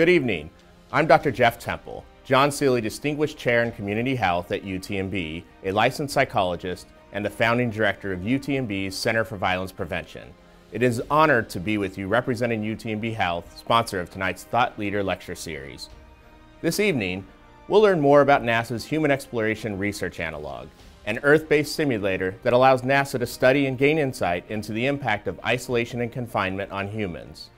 Good evening. I'm Dr. Jeff Temple, John Seeley Distinguished Chair in Community Health at UTMB, a licensed psychologist, and the founding director of UTMB's Center for Violence Prevention. It is an honor to be with you representing UTMB Health, sponsor of tonight's Thought Leader Lecture Series. This evening, we'll learn more about NASA's Human Exploration Research Analog, an Earth-based simulator that allows NASA to study and gain insight into the impact of isolation and confinement on humans.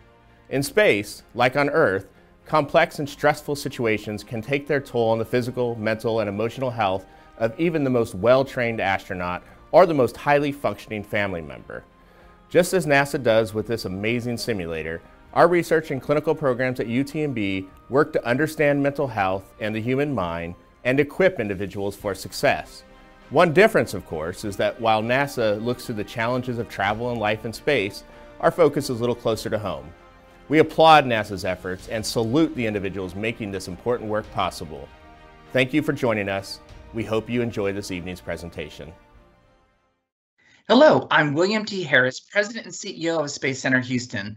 In space, like on Earth, complex and stressful situations can take their toll on the physical, mental, and emotional health of even the most well-trained astronaut or the most highly functioning family member. Just as NASA does with this amazing simulator, our research and clinical programs at UTMB work to understand mental health and the human mind and equip individuals for success. One difference, of course, is that while NASA looks to the challenges of travel and life in space, our focus is a little closer to home. We applaud NASA's efforts and salute the individuals making this important work possible. Thank you for joining us. We hope you enjoy this evening's presentation. Hello, I'm William T. Harris, President and CEO of Space Center Houston.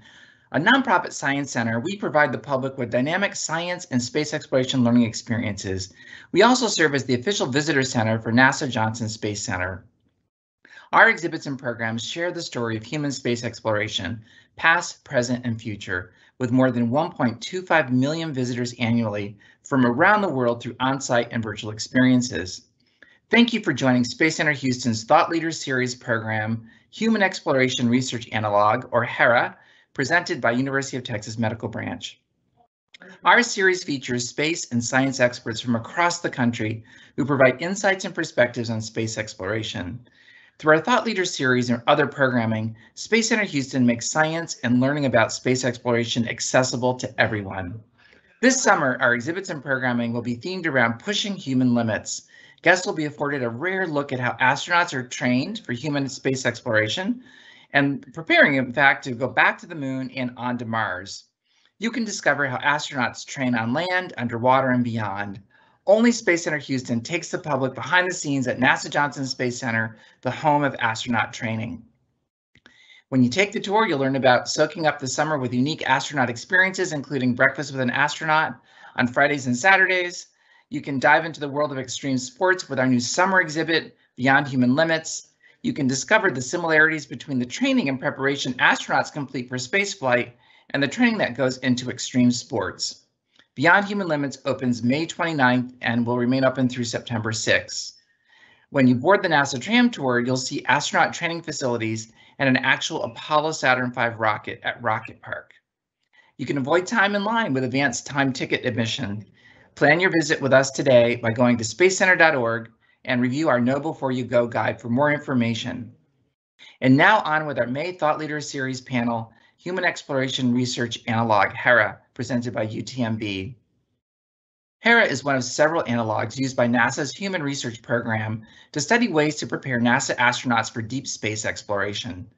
A nonprofit science center, we provide the public with dynamic science and space exploration learning experiences. We also serve as the official visitor center for NASA Johnson Space Center. Our exhibits and programs share the story of human space exploration, past, present, and future, with more than 1.25 million visitors annually from around the world through on-site and virtual experiences. Thank you for joining Space Center Houston's Thought Leaders Series program, Human Exploration Research Analog, or HERA, presented by University of Texas Medical Branch. Our series features space and science experts from across the country who provide insights and perspectives on space exploration. Through our Thought Leader series and other programming, Space Center Houston makes science and learning about space exploration accessible to everyone. This summer, our exhibits and programming will be themed around pushing human limits, Guests will be afforded a rare look at how astronauts are trained for human space exploration and preparing, in fact, to go back to the moon and onto Mars. You can discover how astronauts train on land, underwater, and beyond. Only Space Center Houston takes the public behind the scenes at NASA Johnson Space Center, the home of astronaut training. When you take the tour, you'll learn about soaking up the summer with unique astronaut experiences, including breakfast with an astronaut on Fridays and Saturdays, you can dive into the world of extreme sports with our new summer exhibit, Beyond Human Limits. You can discover the similarities between the training and preparation astronauts complete for spaceflight and the training that goes into extreme sports. Beyond Human Limits opens May 29th and will remain open through September 6th. When you board the NASA tram tour, you'll see astronaut training facilities and an actual Apollo Saturn V rocket at Rocket Park. You can avoid time in line with advanced time ticket admission Plan your visit with us today by going to spacecenter.org and review our Know Before You Go guide for more information. And now on with our May Thought Leaders Series panel, Human Exploration Research Analog, HERA, presented by UTMB. HERA is one of several analogs used by NASA's Human Research Program to study ways to prepare NASA astronauts for deep space exploration.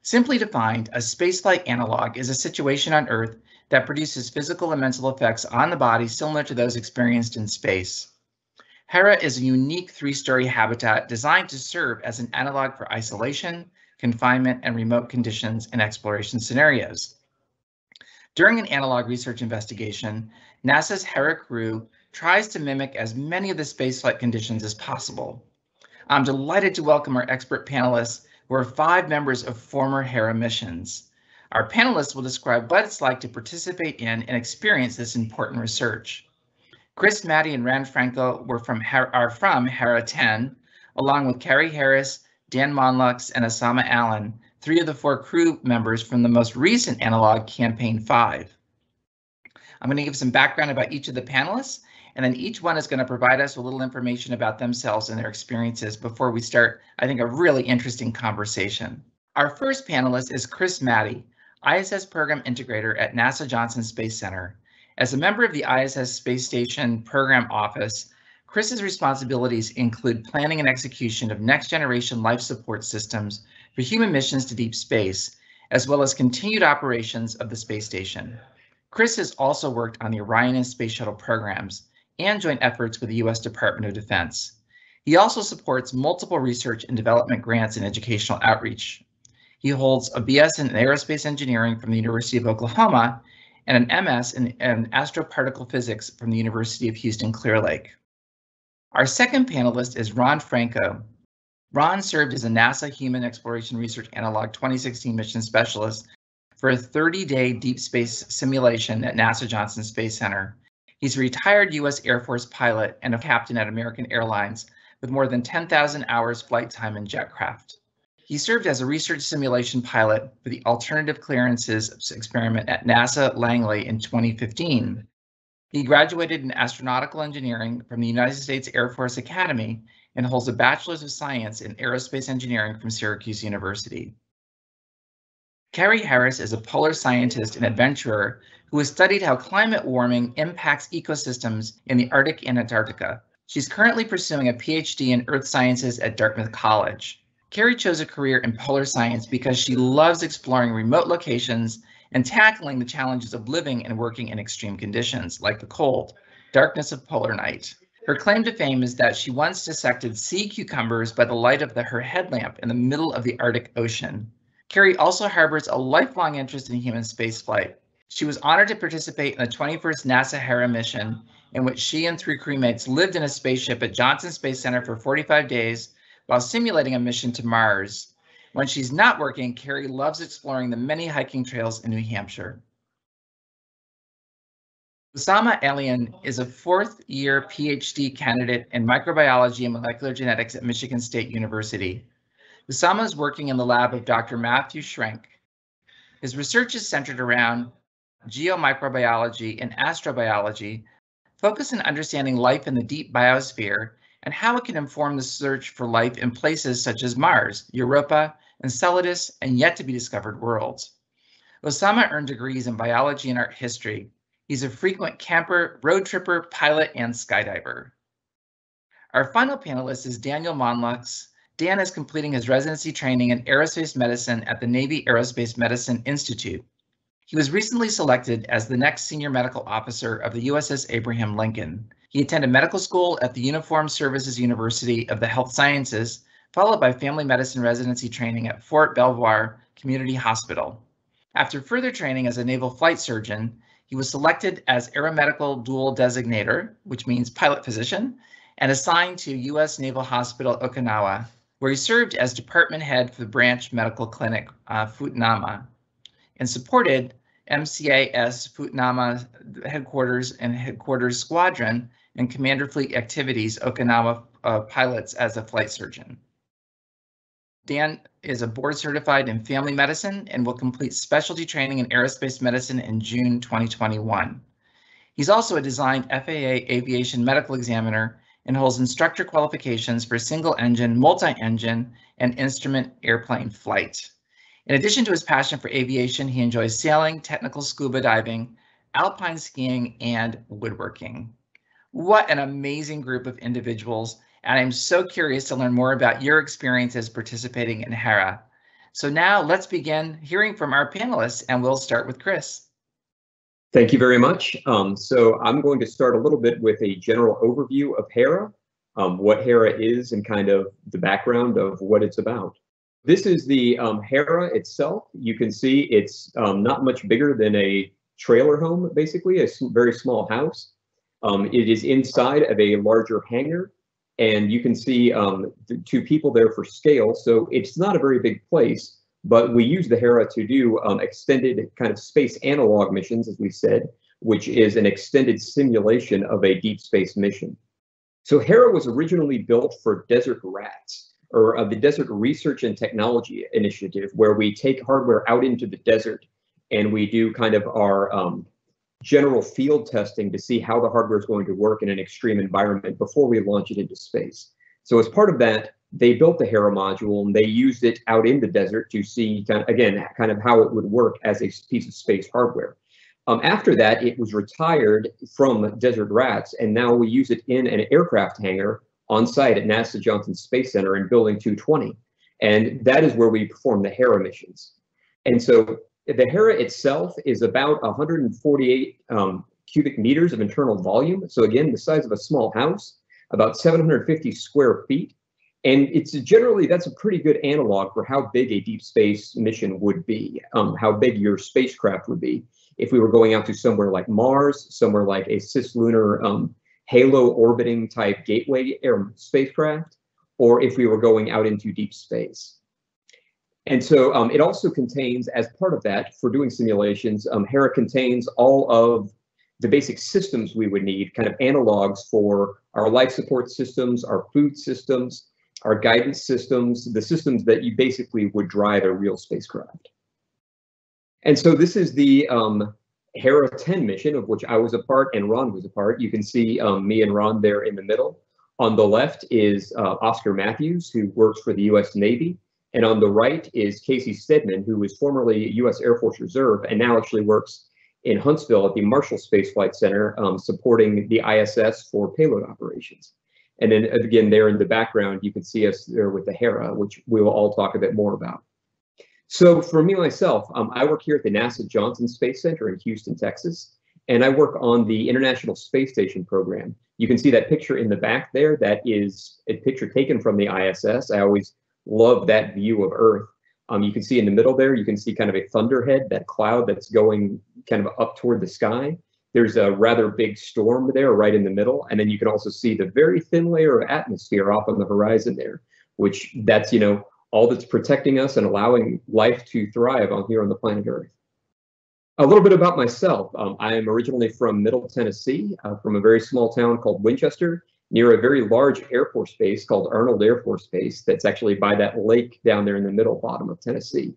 Simply defined, a spaceflight analog is a situation on Earth that produces physical and mental effects on the body similar to those experienced in space. Hera is a unique three-story habitat designed to serve as an analog for isolation, confinement, and remote conditions and exploration scenarios. During an analog research investigation, NASA's Hera crew tries to mimic as many of the spaceflight conditions as possible. I'm delighted to welcome our expert panelists, who are five members of former Hera missions. Our panelists will describe what it's like to participate in and experience this important research. Chris, Matty, and Ron Franco were from are from Hera 10, along with Carrie Harris, Dan Monlux, and Osama Alian, three of the four crew members from the most recent analog Campaign 5. I'm going to give some background about each of the panelists, and then each one is going to provide us a little information about themselves and their experiences before we start, I think, a really interesting conversation. Our first panelist is Chris Matty, ISS Program Integrator at NASA Johnson Space Center. As a member of the ISS Space Station Program Office, Chris's responsibilities include planning and execution of next generation life support systems for human missions to deep space, as well as continued operations of the space station. Chris has also worked on the Orion and Space Shuttle programs and joint efforts with the U.S. Department of Defense. He also supports multiple research and development grants and educational outreach he holds a BS in aerospace engineering from the University of Oklahoma and an MS in, in astroparticle physics from the University of Houston Clear Lake. Our second panelist is Ron Franco. Ron served as a NASA Human Exploration Research Analog 2016 mission specialist for a 30-day deep space simulation at NASA Johnson Space Center. He's a retired U.S. Air Force pilot and a captain at American Airlines with more than 10,000 hours flight time in jetcraft. He served as a research simulation pilot for the Alternative Clearances experiment at NASA Langley in 2015. He graduated in astronautical engineering from the United States Air Force Academy and holds a Bachelor's of Science in Aerospace Engineering from Syracuse University. Carrie Harris is a polar scientist and adventurer who has studied how climate warming impacts ecosystems in the Arctic and Antarctica. She's currently pursuing a PhD in Earth Sciences at Dartmouth College. Carrie chose a career in polar science because she loves exploring remote locations and tackling the challenges of living and working in extreme conditions, like the cold, darkness of polar night. Her claim to fame is that she once dissected sea cucumbers by the light of the, her headlamp in the middle of the Arctic Ocean. Carrie also harbors a lifelong interest in human spaceflight. She was honored to participate in the 21st NASA Hera mission, in which she and three crewmates lived in a spaceship at Johnson Space Center for 45 days while simulating a mission to Mars. When she's not working, Carrie loves exploring the many hiking trails in New Hampshire. Osama Alian is a fourth year PhD candidate in microbiology and molecular genetics at Michigan State University. Osama is working in the lab of Dr. Matthew Schrenk. His research is centered around geomicrobiology and astrobiology, focus on understanding life in the deep biosphere and how it can inform the search for life in places such as Mars, Europa, Enceladus, and yet to be discovered worlds. Osama earned degrees in biology and art history. He's a frequent camper, road tripper, pilot, and skydiver. Our final panelist is Daniel Monlux. Dan is completing his residency training in aerospace medicine at the Navy Aerospace Medicine Institute. He was recently selected as the next senior medical officer of the USS Abraham Lincoln. He attended medical school at the Uniformed Services University of the Health Sciences, followed by family medicine residency training at Fort Belvoir Community Hospital. After further training as a naval flight surgeon, he was selected as aeromedical dual designator, which means pilot physician, and assigned to U.S. Naval Hospital Okinawa, where he served as department head for the branch medical clinic uh, and supported MCAS Futenma headquarters and headquarters squadron and Commander Fleet Activities Okinawa uh, pilots as a flight surgeon. Dan is a board certified in family medicine and will complete specialty training in aerospace medicine in June 2021. He's also a designed FAA aviation medical examiner and holds instructor qualifications for single engine, multi-engine, and instrument airplane flight. In addition to his passion for aviation, he enjoys sailing, technical scuba diving, alpine skiing, and woodworking. What an amazing group of individuals. And I'm so curious to learn more about your experiences participating in HERA. So now let's begin hearing from our panelists and we'll start with Chris. Thank you very much. Um, so I'm going to start a little bit with a general overview of HERA, um, what HERA is and kind of the background of what it's about. This is the um, HERA itself. You can see it's um, not much bigger than a trailer home, basically, a very small house. Um, it is inside of a larger hangar, and you can see um, two people there for scale. So it's not a very big place, but we use the HERA to do um, extended kind of space analog missions, as we said, which is an extended simulation of a deep space mission. So HERA was originally built for Desert Rats, or uh, the Desert Research and Technology Initiative, where we take hardware out into the desert and we do kind of our um, general field testing to see how the hardware is going to work in an extreme environment before we launch it into space. So as part of that, they built the Hera module and they used it out in the desert to see, kind of, again, kind of how it would work as a piece of space hardware. Um, after that, it was retired from Desert Rats, and now we use it in an aircraft hangar on site at NASA Johnson Space Center in Building 220. And that is where we perform the Hera missions. And so the Hera itself is about 148 um, cubic meters of internal volume. So again, the size of a small house, about 750 square feet. And it's generally, that's a pretty good analog for how big a deep space mission would be, um, how big your spacecraft would be. if we were going out to somewhere like Mars, somewhere like a cislunar um, halo orbiting type gateway air spacecraft, or if we were going out into deep space. And so um, it also contains, as part of that, for doing simulations, um, Hera contains all of the basic systems we would need, kind of analogs for our life support systems, our food systems, our guidance systems, the systems that you basically would drive a real spacecraft. And so this is the um, Hera 10 mission of which I was a part and Ron was a part. You can see um, me and Ron there in the middle. On the left is uh, Oscar Matthews, who works for the U.S. Navy. And on the right is Casey Stedman, who was formerly U.S. Air Force Reserve and now actually works in Huntsville at the Marshall Space Flight Center, um, supporting the ISS for payload operations. And then again, there in the background, you can see us there with the Hera, which we will all talk a bit more about. So for me, myself, um, I work here at the NASA Johnson Space Center in Houston, Texas, and I work on the International Space Station program. You can see that picture in the back there. That is a picture taken from the ISS. I always love that view of Earth. Um, you can see in the middle there, you can see kind of a thunderhead, that cloud that's going kind of up toward the sky. There's a rather big storm there right in the middle. And then you can also see the very thin layer of atmosphere off on the horizon there, which that's, you know, all that's protecting us and allowing life to thrive on here on the planet Earth. A little bit about myself. Um, I am originally from Middle Tennessee, uh, from a very small town called Winchester, near a very large Air Force base called Arnold Air Force Base that's actually by that lake down there in the middle bottom of Tennessee.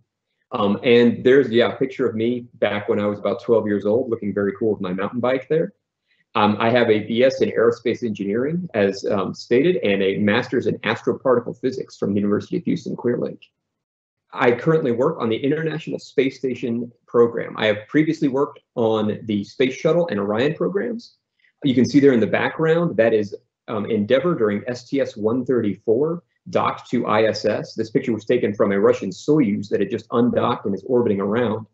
Um, and there's, yeah, a picture of me back when I was about 12 years old, looking very cool with my mountain bike there. Um, I have a BS in aerospace engineering, as um, stated, and a master's in astroparticle physics from the University of Houston Clear Lake. I currently work on the International Space Station program. I have previously worked on the Space Shuttle and Orion programs. You can see there in the background, that is um, Endeavour during STS-134 docked to ISS. This picture was taken from a Russian Soyuz that had just undocked and is orbiting around.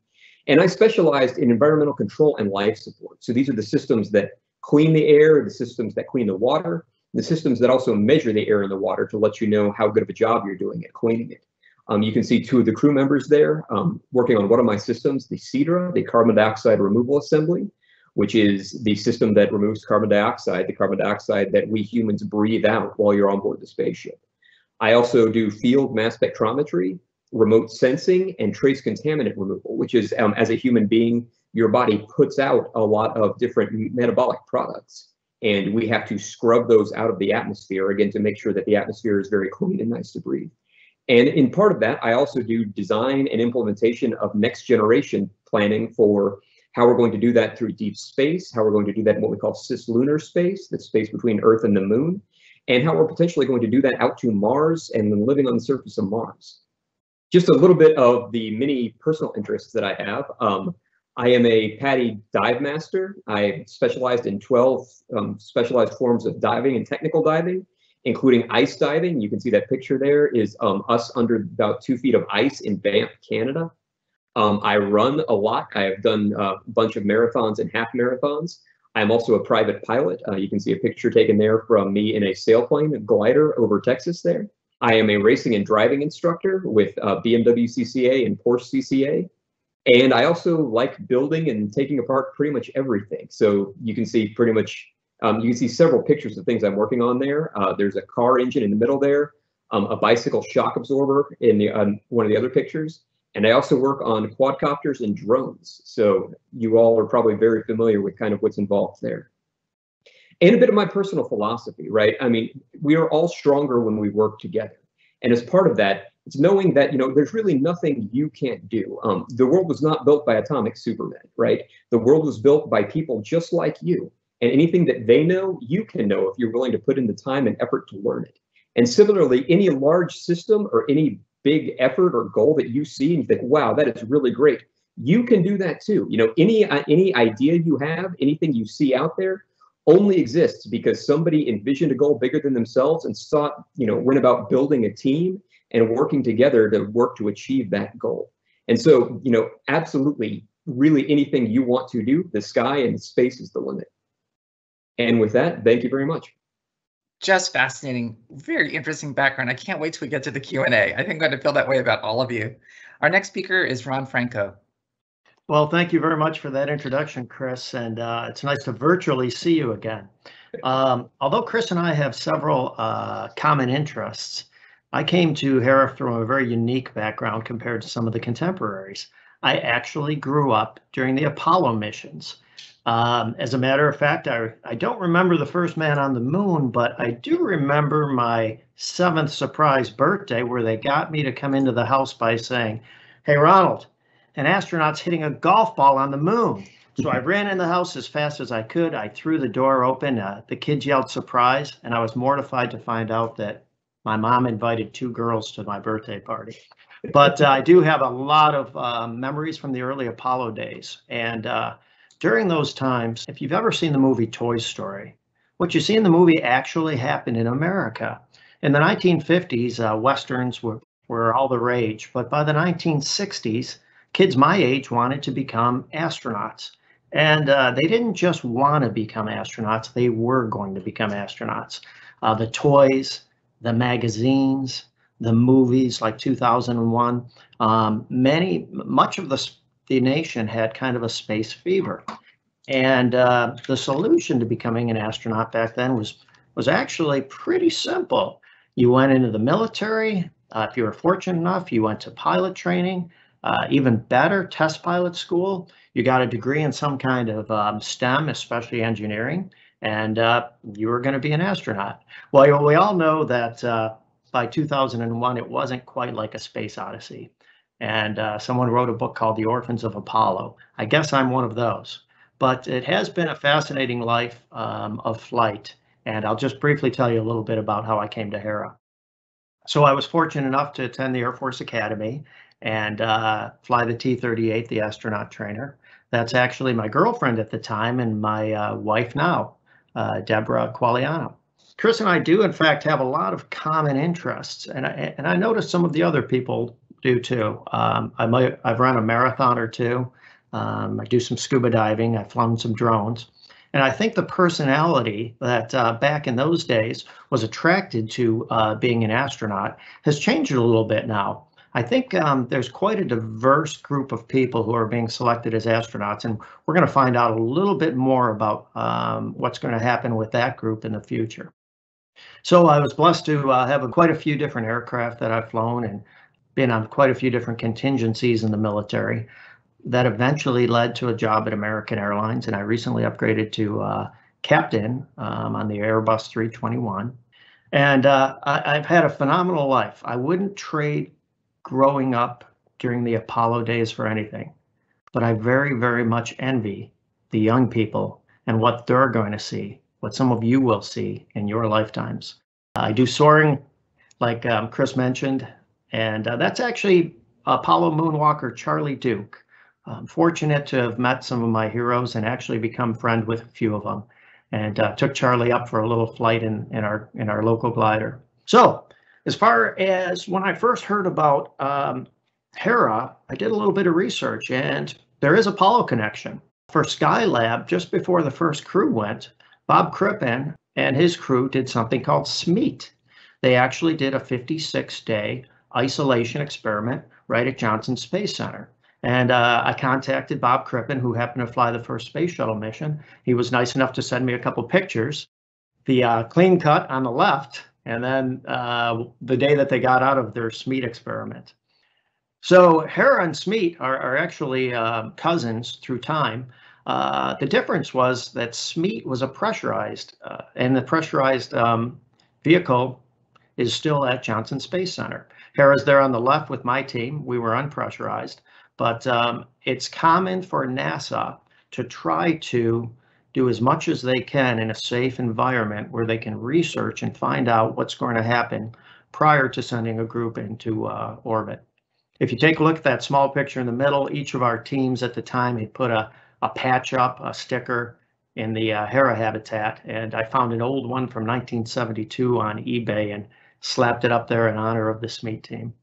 And I specialized in environmental control and life support. So these are the systems that clean the air, the systems that clean the water, the systems that also measure the air in the water to let you know how good of a job you're doing at cleaning it. Um, you can see two of the crew members there um, working on one of my systems, the CDRA, the carbon dioxide removal assembly, which is the system that removes carbon dioxide, the carbon dioxide that we humans breathe out while you're on board the spaceship. I also do field mass spectrometry, remote sensing, and trace contaminant removal, which is um, as a human being, your body puts out a lot of different metabolic products. And we have to scrub those out of the atmosphere again to make sure that the atmosphere is very clean and nice to breathe. And in part of that, I also do design and implementation of next generation planning for how we're going to do that through deep space, how we're going to do that in what we call cislunar space, the space between Earth and the moon, and how we're potentially going to do that out to Mars and living on the surface of Mars. Just a little bit of the many personal interests that I have. Um, I am a PADI dive master. I specialized in 12 um, specialized forms of diving and technical diving, including ice diving. You can see that picture there is um, us under about two feet of ice in Banff, Canada. Um, I run a lot. I have done a bunch of marathons and half marathons. I'm also a private pilot. Uh, you can see a picture taken there from me in a sailplane, a glider over Texas there. I am a racing and driving instructor with uh, BMW CCA and Porsche CCA. And I also like building and taking apart pretty much everything. So you can see pretty much, um, you can see several pictures of things I'm working on there. Uh, there's a car engine in the middle there, um, a bicycle shock absorber in the uh, one of the other pictures. And I also work on quadcopters and drones. So you all are probably very familiar with kind of what's involved there. And a bit of my personal philosophy, right? I mean, we are all stronger when we work together. And as part of that, it's knowing that, you know, there's really nothing you can't do. Um, the world was not built by atomic supermen, right? The world was built by people just like you. And anything that they know, you can know if you're willing to put in the time and effort to learn it. And similarly, any large system or any big effort or goal that you see and you think, wow, that is really great. You can do that too. You know, any uh, any idea you have, anything you see out there, only exists because somebody envisioned a goal bigger than themselves and thought, you know, went about building a team and working together to work to achieve that goal. And so, you know, absolutely, really anything you want to do, the sky and space is the limit. And with that, thank you very much just fascinating, very interesting background. I can't wait till we get to the Q&A. I think I'm going to feel that way about all of you. Our next speaker is Ron Franco. Well, thank you very much for that introduction, Chris, and uh, it's nice to virtually see you again. Um, although Chris and I have several uh, common interests, I came to Hera from a very unique background compared to some of the contemporaries. I actually grew up during the Apollo missions. Um, as a matter of fact, I, I don't remember the first man on the moon, but I do remember my seventh surprise birthday where they got me to come into the house by saying, Hey, Ronald, an astronaut's hitting a golf ball on the moon. So I ran in the house as fast as I could. I threw the door open. Uh, the kids yelled surprise, and I was mortified to find out that my mom invited two girls to my birthday party. But uh, I do have a lot of uh, memories from the early Apollo days. And uh, during those times, if you've ever seen the movie Toy Story, what you see in the movie actually happened in America. In the 1950s, uh, Westerns were, were all the rage. But by the 1960s, kids my age wanted to become astronauts. And uh, they didn't just want to become astronauts, they were going to become astronauts. Uh, the toys, the magazines, the movies like 2001, um, many, much of the, the nation had kind of a space fever. And uh, the solution to becoming an astronaut back then was, was actually pretty simple. You went into the military. Uh, if you were fortunate enough, you went to pilot training. Uh, even better, test pilot school. You got a degree in some kind of um, STEM, especially engineering, and uh, you were going to be an astronaut. Well, we all know that uh, by 2001, it wasn't quite like a space odyssey. And uh, someone wrote a book called The Orphans of Apollo. I guess I'm one of those. But it has been a fascinating life um, of flight. And I'll just briefly tell you a little bit about how I came to Hera. So I was fortunate enough to attend the Air Force Academy and uh, fly the T-38, the astronaut trainer. That's actually my girlfriend at the time and my uh, wife now, uh, Deborah Qualiano. Chris and I do, in fact, have a lot of common interests, and I, and I notice some of the other people do too. Um, I might, I've run a marathon or two. Um, I do some scuba diving. I've flown some drones. And I think the personality that uh, back in those days was attracted to uh, being an astronaut has changed a little bit now. I think um, there's quite a diverse group of people who are being selected as astronauts, and we're going to find out a little bit more about um, what's going to happen with that group in the future. So I was blessed to uh, have a, quite a few different aircraft that I've flown and been on quite a few different contingencies in the military. That eventually led to a job at American Airlines, and I recently upgraded to uh, captain um, on the Airbus 321. And uh, I, have had a phenomenal life. I wouldn't trade growing up during the Apollo days for anything. But I very, very much envy the young people and what they're going to see, what some of you will see in your lifetimes. I do soaring, like um, Chris mentioned, and uh, that's actually Apollo moonwalker Charlie Duke. I'm fortunate to have met some of my heroes and actually become friend with a few of them, and uh, took Charlie up for a little flight in, in our in our local glider. So as far as when I first heard about um, Hera, I did a little bit of research and there is Apollo connection. For Skylab, just before the first crew went, Bob Crippen and his crew did something called SMEAT. They actually did a 56 day isolation experiment right at Johnson Space Center. And uh, I contacted Bob Crippen, who happened to fly the first space shuttle mission. He was nice enough to send me a couple pictures. The uh, clean cut on the left and then uh, the day that they got out of their SMEAT experiment. So Hera and SMEAT are, are actually uh, cousins through time. Uh, the difference was that SMEAT was a pressurized, uh, and the pressurized um, vehicle is still at Johnson Space Center. Hera's there on the left with my team. We were unpressurized, but um, it's common for NASA to try to do as much as they can in a safe environment where they can research and find out what's going to happen prior to sending a group into uh, orbit. If you take a look at that small picture in the middle, each of our teams at the time had put a, a patch up, a sticker in the uh, Hera habitat, and I found an old one from 1972 on eBay and slapped it up there in honor of the SMEAT team.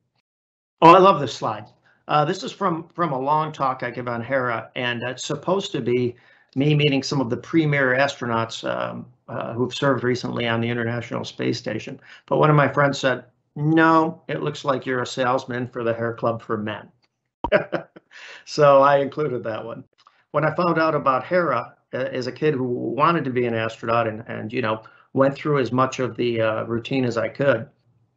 Oh, I love this slide. Uh, this is from from a long talk I give on Hera, and it's supposed to be me meeting some of the premier astronauts um, uh, who've served recently on the International Space Station. But one of my friends said, no, it looks like you're a salesman for the Hair Club for Men. so I included that one. When I found out about Hera uh, as a kid who wanted to be an astronaut and, and you know, went through as much of the uh, routine as I could,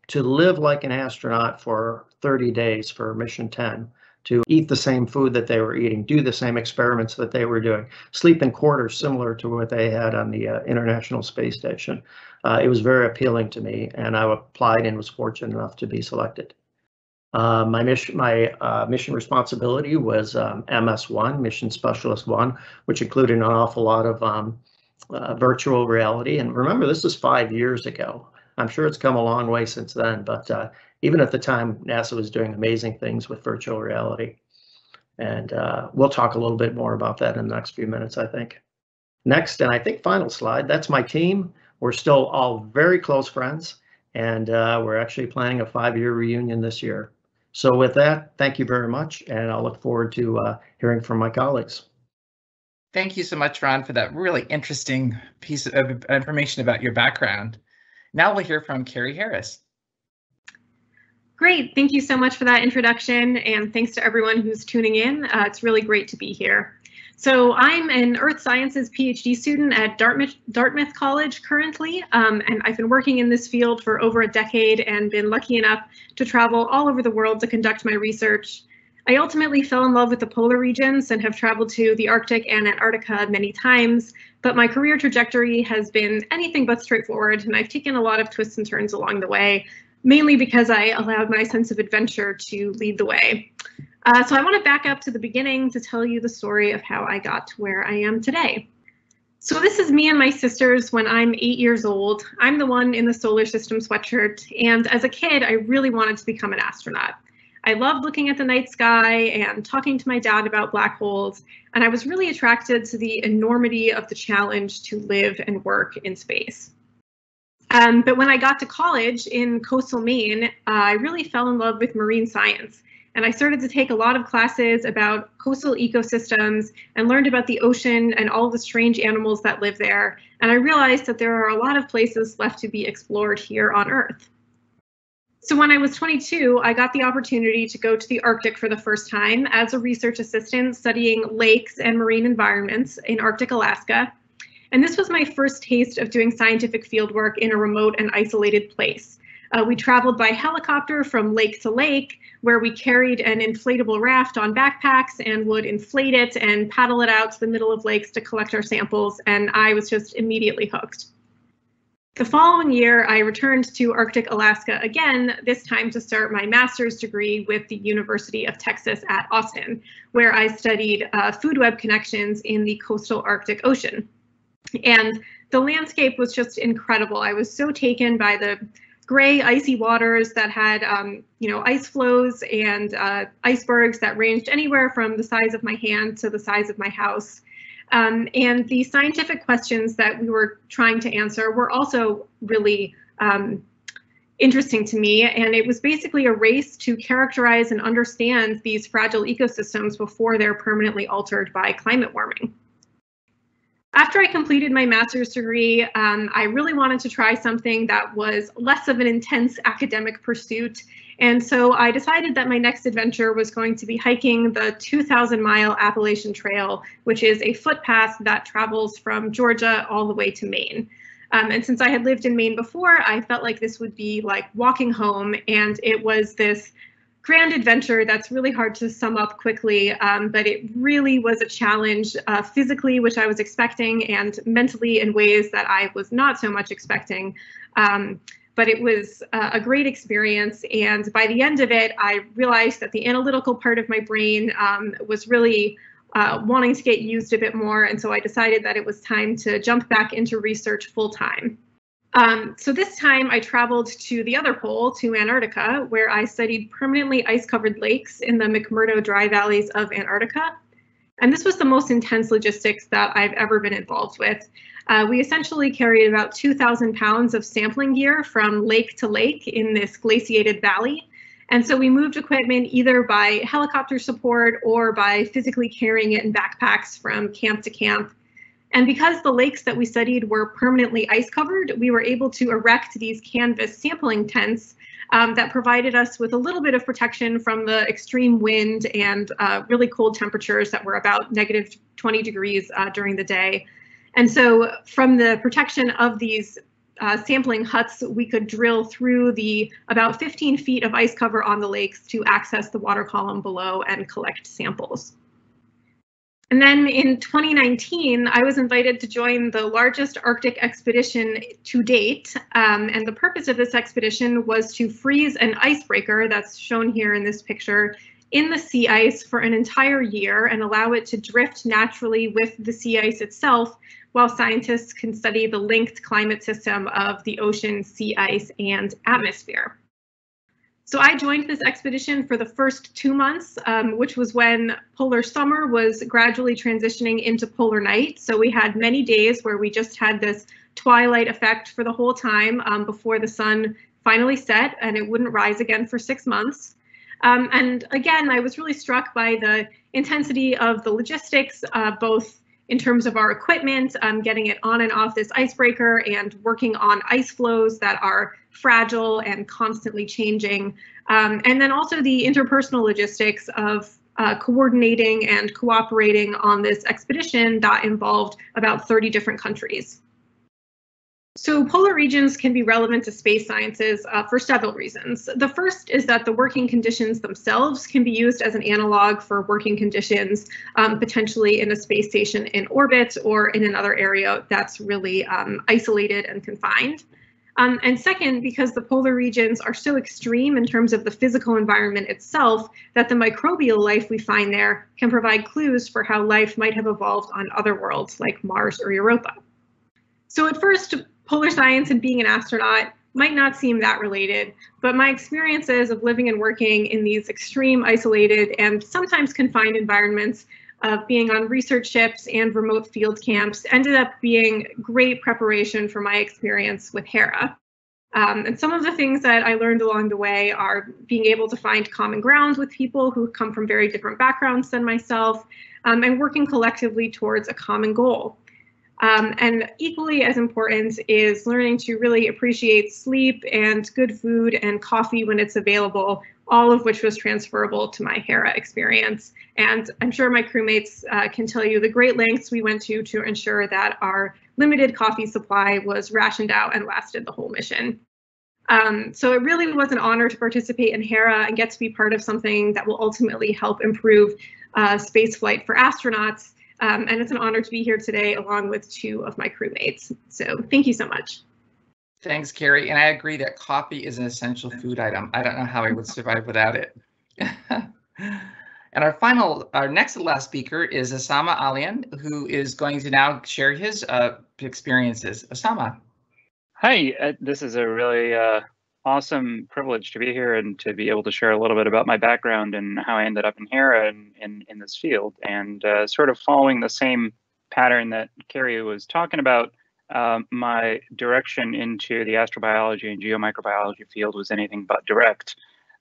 to live like an astronaut for 30 days for mission 10 to eat the same food that they were eating, do the same experiments that they were doing, sleep in quarters similar to what they had on the uh, International Space Station. Uh, it was very appealing to me, and I applied and was fortunate enough to be selected. Uh, my mission, my uh, mission responsibility was um, MS1, Mission Specialist One, which included an awful lot of um, uh, virtual reality. And remember, this is five years ago. I'm sure it's come a long way since then, but uh, even at the time, NASA was doing amazing things with virtual reality. And uh, we'll talk a little bit more about that in the next few minutes, I think. Next, and I think final slide, that's my team. We're still all very close friends, and uh, we're actually planning a five-year reunion this year. So with that, thank you very much, and I'll look forward to uh, hearing from my colleagues. Thank you so much, Ron, for that really interesting piece of information about your background. Now we'll hear from Carrie Harris. Great, thank you so much for that introduction and thanks to everyone who's tuning in. Uh, it's really great to be here. So I'm an Earth Sciences PhD student at Dartmouth, Dartmouth College currently, um, and I've been working in this field for over a decade and been lucky enough to travel all over the world to conduct my research. I ultimately fell in love with the polar regions and have traveled to the Arctic and Antarctica many times, but my career trajectory has been anything but straightforward, and I've taken a lot of twists and turns along the way, mainly because I allowed my sense of adventure to lead the way. Uh, so I want to back up to the beginning to tell you the story of how I got to where I am today. So this is me and my sisters when I'm eight years old. I'm the one in the solar system sweatshirt, and as a kid, I really wanted to become an astronaut. I loved looking at the night sky and talking to my dad about black holes, and I was really attracted to the enormity of the challenge to live and work in space. Um, but when I got to college in coastal Maine, uh, I really fell in love with marine science. And I started to take a lot of classes about coastal ecosystems and learned about the ocean and all the strange animals that live there. And I realized that there are a lot of places left to be explored here on Earth. So when I was 22, I got the opportunity to go to the Arctic for the first time as a research assistant studying lakes and marine environments in Arctic Alaska. And this was my first taste of doing scientific fieldwork in a remote and isolated place. Uh, we traveled by helicopter from lake to lake, where we carried an inflatable raft on backpacks and would inflate it and paddle it out to the middle of lakes to collect our samples, and I was just immediately hooked. The following year, I returned to Arctic Alaska again, this time to start my master's degree with the University of Texas at Austin, where I studied uh, food web connections in the coastal Arctic Ocean. And the landscape was just incredible. I was so taken by the gray icy waters that had um, you know ice floes and uh, icebergs that ranged anywhere from the size of my hand to the size of my house. Um, and the scientific questions that we were trying to answer were also really um, interesting to me. And it was basically a race to characterize and understand these fragile ecosystems before they're permanently altered by climate warming. After I completed my master's degree, um, I really wanted to try something that was less of an intense academic pursuit. And so I decided that my next adventure was going to be hiking the 2,000 mile Appalachian Trail, which is a footpath that travels from Georgia all the way to Maine. Um, and since I had lived in Maine before, I felt like this would be like walking home. And it was this grand adventure that's really hard to sum up quickly, um, but it really was a challenge uh, physically, which I was expecting, and mentally in ways that I was not so much expecting. Um, but it was uh, a great experience. And by the end of it, I realized that the analytical part of my brain um, was really uh, wanting to get used a bit more. And so I decided that it was time to jump back into research full time. Um, so this time I traveled to the other pole, to Antarctica, where I studied permanently ice-covered lakes in the McMurdo Dry Valleys of Antarctica. And this was the most intense logistics that I've ever been involved with. Uh, we essentially carried about 2,000 pounds of sampling gear from lake to lake in this glaciated valley. And so we moved equipment either by helicopter support or by physically carrying it in backpacks from camp to camp and because the lakes that we studied were permanently ice covered, we were able to erect these canvas sampling tents um, that provided us with a little bit of protection from the extreme wind and uh, really cold temperatures that were about negative 20 degrees uh, during the day. And so from the protection of these uh, sampling huts, we could drill through the about 15 feet of ice cover on the lakes to access the water column below and collect samples. And then in 2019, I was invited to join the largest Arctic expedition to date. Um, and the purpose of this expedition was to freeze an icebreaker that's shown here in this picture in the sea ice for an entire year and allow it to drift naturally with the sea ice itself while scientists can study the linked climate system of the ocean, sea ice, and atmosphere. So I joined this expedition for the first two months, um, which was when polar summer was gradually transitioning into polar night. So we had many days where we just had this twilight effect for the whole time um, before the sun finally set and it wouldn't rise again for six months. Um, and again, I was really struck by the intensity of the logistics, uh, both in terms of our equipment, um, getting it on and off this icebreaker and working on ice floes that are fragile and constantly changing. Um, and then also the interpersonal logistics of uh, coordinating and cooperating on this expedition that involved about 30 different countries. So polar regions can be relevant to space sciences uh, for several reasons. The first is that the working conditions themselves can be used as an analog for working conditions um, potentially in a space station in orbit or in another area that's really um, isolated and confined. Um, and second, because the polar regions are so extreme in terms of the physical environment itself, that the microbial life we find there can provide clues for how life might have evolved on other worlds like Mars or Europa. So at first, polar science and being an astronaut might not seem that related, but my experiences of living and working in these extreme, isolated, and sometimes confined environments of being on research ships and remote field camps ended up being great preparation for my experience with HERA. Um, and some of the things that I learned along the way are being able to find common ground with people who come from very different backgrounds than myself um, and working collectively towards a common goal. Um, and equally as important is learning to really appreciate sleep and good food and coffee when it's available, all of which was transferable to my HERA experience. And I'm sure my crewmates uh, can tell you the great lengths we went to to ensure that our limited coffee supply was rationed out and lasted the whole mission. Um, so it really was an honor to participate in HERA and get to be part of something that will ultimately help improve uh, spaceflight for astronauts. Um, and it's an honor to be here today along with two of my crewmates. So thank you so much. Thanks, Carrie. And I agree that coffee is an essential food item. I don't know how I would survive without it. and our final, our next to last speaker is Osama Alian, who is going to now share his uh, experiences. Osama. Hi, uh, this is a really uh, awesome privilege to be here and to be able to share a little bit about my background and how I ended up in HERA and in, in this field. And uh, sort of following the same pattern that Carrie was talking about, um, my direction into the astrobiology and geomicrobiology field was anything but direct.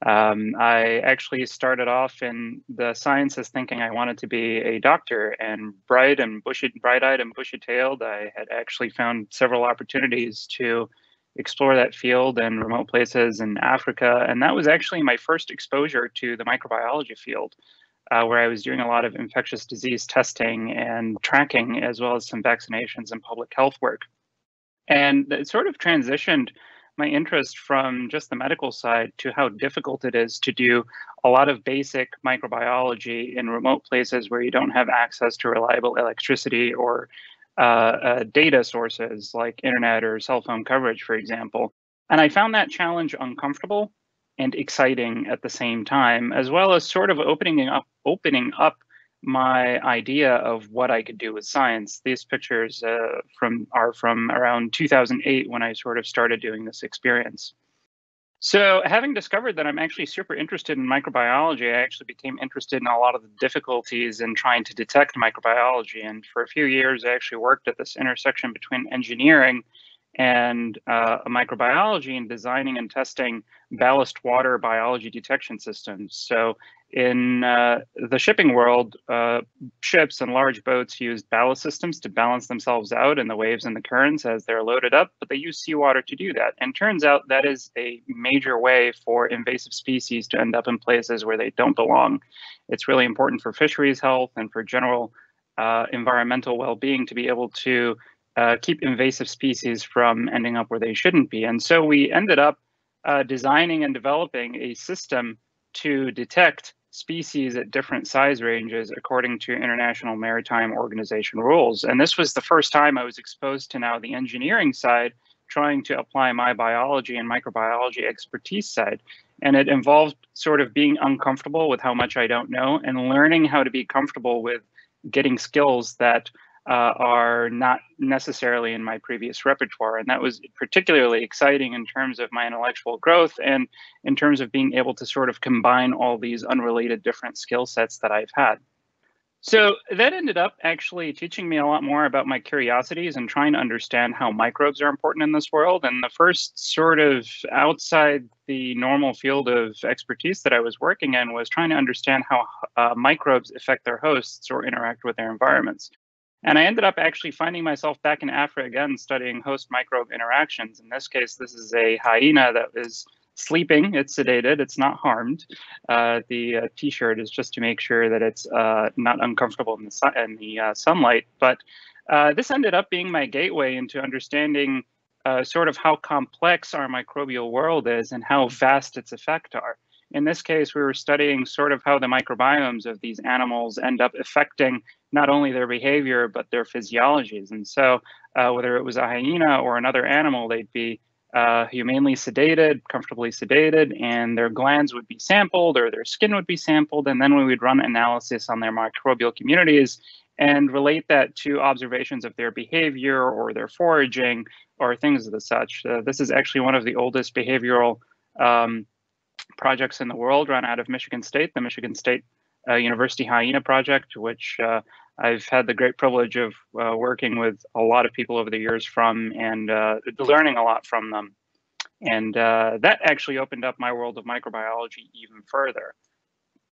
Um, I actually started off in the sciences thinking I wanted to be a doctor, and bright and bushy, bright-eyed and bushy-tailed, I had actually found several opportunities to explore that field in remote places in Africa. And that was actually my first exposure to the microbiology field, uh, where I was doing a lot of infectious disease testing and tracking, as well as some vaccinations and public health work. And it sort of transitioned my interest from just the medical side to how difficult it is to do a lot of basic microbiology in remote places where you don't have access to reliable electricity or uh, uh, data sources like internet or cell phone coverage, for example. And I found that challenge uncomfortable and exciting at the same time, as well as sort of opening up opening up my idea of what I could do with science. These pictures uh, from are from around 2008 when I sort of started doing this experience. So, having discovered that I'm actually super interested in microbiology, I actually became interested in a lot of the difficulties in trying to detect microbiology. And for a few years, I actually worked at this intersection between engineering and uh, microbiology in designing and testing ballast water biology detection systems. So in uh, the shipping world, uh, ships and large boats use ballast systems to balance themselves out in the waves and the currents as they're loaded up, but they use seawater to do that. And turns out that is a major way for invasive species to end up in places where they don't belong. It's really important for fisheries health and for general uh, environmental well-being to be able to uh, keep invasive species from ending up where they shouldn't be. And so we ended up uh, designing and developing a system to detect species at different size ranges according to International Maritime Organization rules. And this was the first time I was exposed to now the engineering side, trying to apply my biology and microbiology expertise side. And it involved sort of being uncomfortable with how much I don't know and learning how to be comfortable with getting skills that uh, are not necessarily in my previous repertoire. And that was particularly exciting in terms of my intellectual growth and in terms of being able to sort of combine all these unrelated different skill sets that I've had. So that ended up actually teaching me a lot more about my curiosities and trying to understand how microbes are important in this world. And the first sort of outside the normal field of expertise that I was working in was trying to understand how uh, microbes affect their hosts or interact with their environments. And I ended up actually finding myself back in Africa again studying host microbe interactions. In this case, this is a hyena that is sleeping. It's sedated. It's not harmed. Uh, the uh, T-shirt is just to make sure that it's uh, not uncomfortable in the sun in the uh, sunlight. But uh, this ended up being my gateway into understanding uh, sort of how complex our microbial world is and how vast its effects are. In this case, we were studying sort of how the microbiomes of these animals end up affecting not only their behavior, but their physiologies. And so, uh, whether it was a hyena or another animal, they'd be uh, humanely sedated, comfortably sedated, and their glands would be sampled or their skin would be sampled. And then we would run analysis on their microbial communities and relate that to observations of their behavior or their foraging or things of the such. Uh, this is actually one of the oldest behavioral um, projects in the world run out of Michigan State, the Michigan State uh, University Hyena Project, which uh, I've had the great privilege of uh, working with a lot of people over the years from and uh, learning a lot from them. And uh, that actually opened up my world of microbiology even further.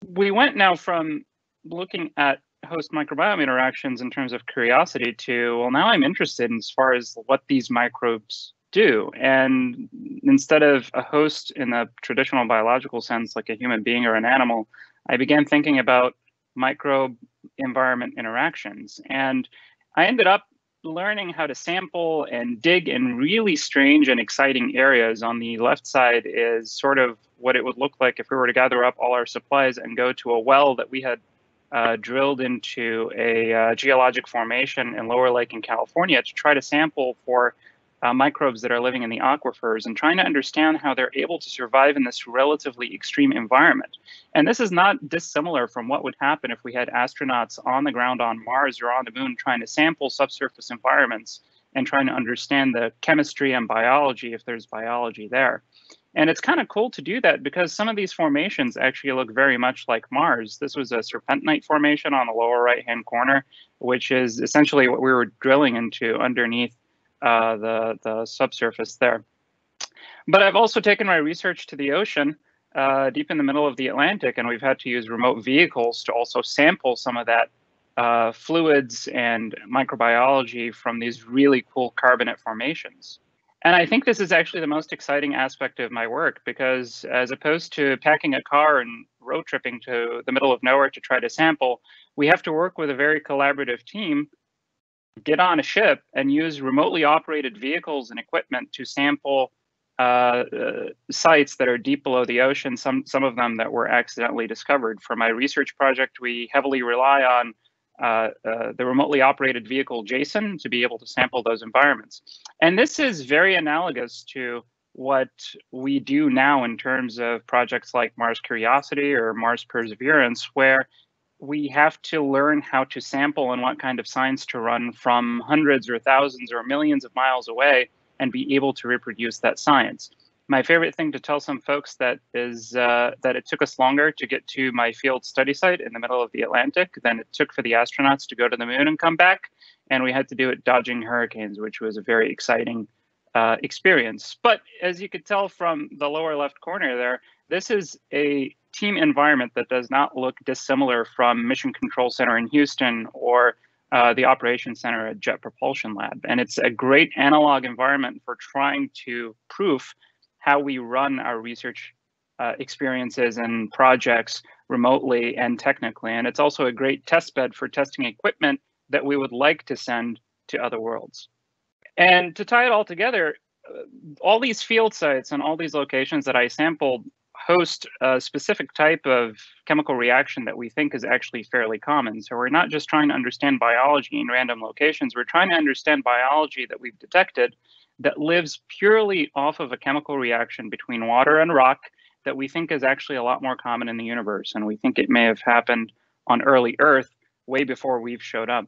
We went now from looking at host microbiome interactions in terms of curiosity to, well, now I'm interested in as far as what these microbes do. And instead of a host in a traditional biological sense, like a human being or an animal, I began thinking about microbe environment interactions. And I ended up learning how to sample and dig in really strange and exciting areas. On the left side is sort of what it would look like if we were to gather up all our supplies and go to a well that we had uh, drilled into a uh, geologic formation in Lower Lake in California to try to sample for uh, microbes that are living in the aquifers and trying to understand how they're able to survive in this relatively extreme environment. And this is not dissimilar from what would happen if we had astronauts on the ground on Mars or on the moon trying to sample subsurface environments and trying to understand the chemistry and biology if there's biology there. And it's kind of cool to do that because some of these formations actually look very much like Mars. This was a serpentinite formation on the lower right hand corner, which is essentially what we were drilling into underneath uh, the, the subsurface there. But I've also taken my research to the ocean uh, deep in the middle of the Atlantic, and we've had to use remote vehicles to also sample some of that uh, fluids and microbiology from these really cool carbonate formations. And I think this is actually the most exciting aspect of my work because, as opposed to packing a car and road tripping to the middle of nowhere to try to sample, we have to work with a very collaborative team get on a ship and use remotely operated vehicles and equipment to sample uh, uh, sites that are deep below the ocean, some, some of them that were accidentally discovered. For my research project, we heavily rely on uh, uh, the remotely operated vehicle Jason to be able to sample those environments. And this is very analogous to what we do now in terms of projects like Mars Curiosity or Mars Perseverance, where we have to learn how to sample and what kind of science to run from hundreds or thousands or millions of miles away and be able to reproduce that science. My favorite thing to tell some folks that is uh, that it took us longer to get to my field study site in the middle of the Atlantic than it took for the astronauts to go to the moon and come back, and we had to do it dodging hurricanes, which was a very exciting uh, experience. But as you could tell from the lower left corner there, this is a team environment that does not look dissimilar from Mission Control Center in Houston or uh, the Operations Center at Jet Propulsion Lab. And it's a great analog environment for trying to proof how we run our research uh, experiences and projects remotely and technically. And it's also a great test bed for testing equipment that we would like to send to other worlds. And to tie it all together, uh, all these field sites and all these locations that I sampled host a specific type of chemical reaction that we think is actually fairly common. So we're not just trying to understand biology in random locations, we're trying to understand biology that we've detected that lives purely off of a chemical reaction between water and rock that we think is actually a lot more common in the universe. And we think it may have happened on early Earth way before we've showed up.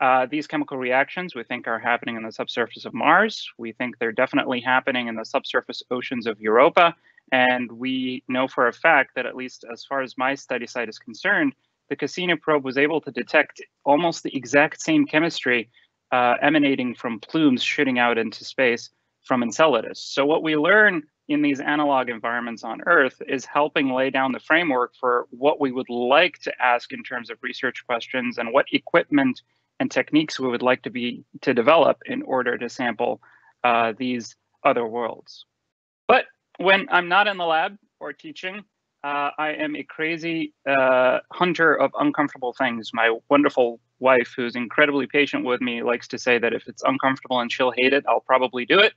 Uh, these chemical reactions we think are happening in the subsurface of Mars. We think they're definitely happening in the subsurface oceans of Europa. And we know for a fact that, at least as far as my study site is concerned, the Cassini probe was able to detect almost the exact same chemistry uh, emanating from plumes shooting out into space from Enceladus. So, what we learn in these analog environments on Earth is helping lay down the framework for what we would like to ask in terms of research questions and what equipment and techniques we would like to be to develop in order to sample uh, these other worlds. But when I'm not in the lab or teaching, uh, I am a crazy uh, hunter of uncomfortable things. My wonderful wife, who's incredibly patient with me, likes to say that if it's uncomfortable and she'll hate it, I'll probably do it.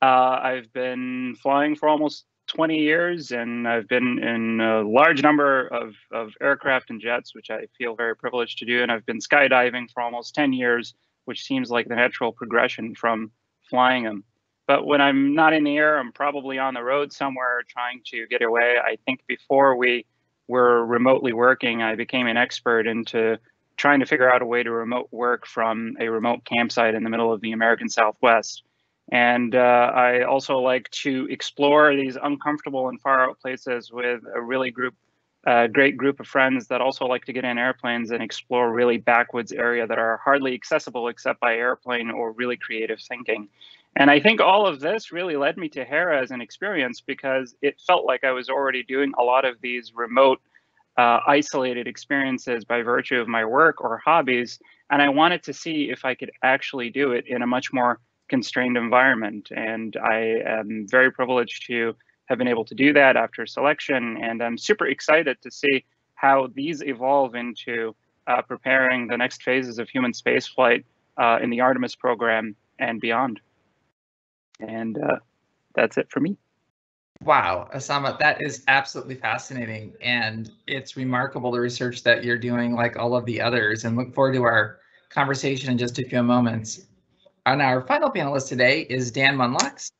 Uh, I've been flying for almost 20 years and I've been in a large number of, of aircraft and jets, which I feel very privileged to do. And I've been skydiving for almost 10 years, which seems like the natural progression from flying them. But when I'm not in the air, I'm probably on the road somewhere trying to get away. I think before we were remotely working, I became an expert into trying to figure out a way to remote work from a remote campsite in the middle of the American Southwest. And uh, I also like to explore these uncomfortable and far out places with a really group, great group of friends that also like to get in airplanes and explore really backwoods area that are hardly accessible except by airplane or really creative thinking. And I think all of this really led me to Hera as an experience because it felt like I was already doing a lot of these remote, uh, isolated experiences by virtue of my work or hobbies. And I wanted to see if I could actually do it in a much more constrained environment. And I am very privileged to have been able to do that after selection. And I'm super excited to see how these evolve into uh, preparing the next phases of human spaceflight uh, in the Artemis program and beyond. And uh, that's it for me. Wow, Osama, that is absolutely fascinating. And it's remarkable the research that you're doing, like all of the others, and look forward to our conversation in just a few moments. And our final panelist today is Dan Monlux.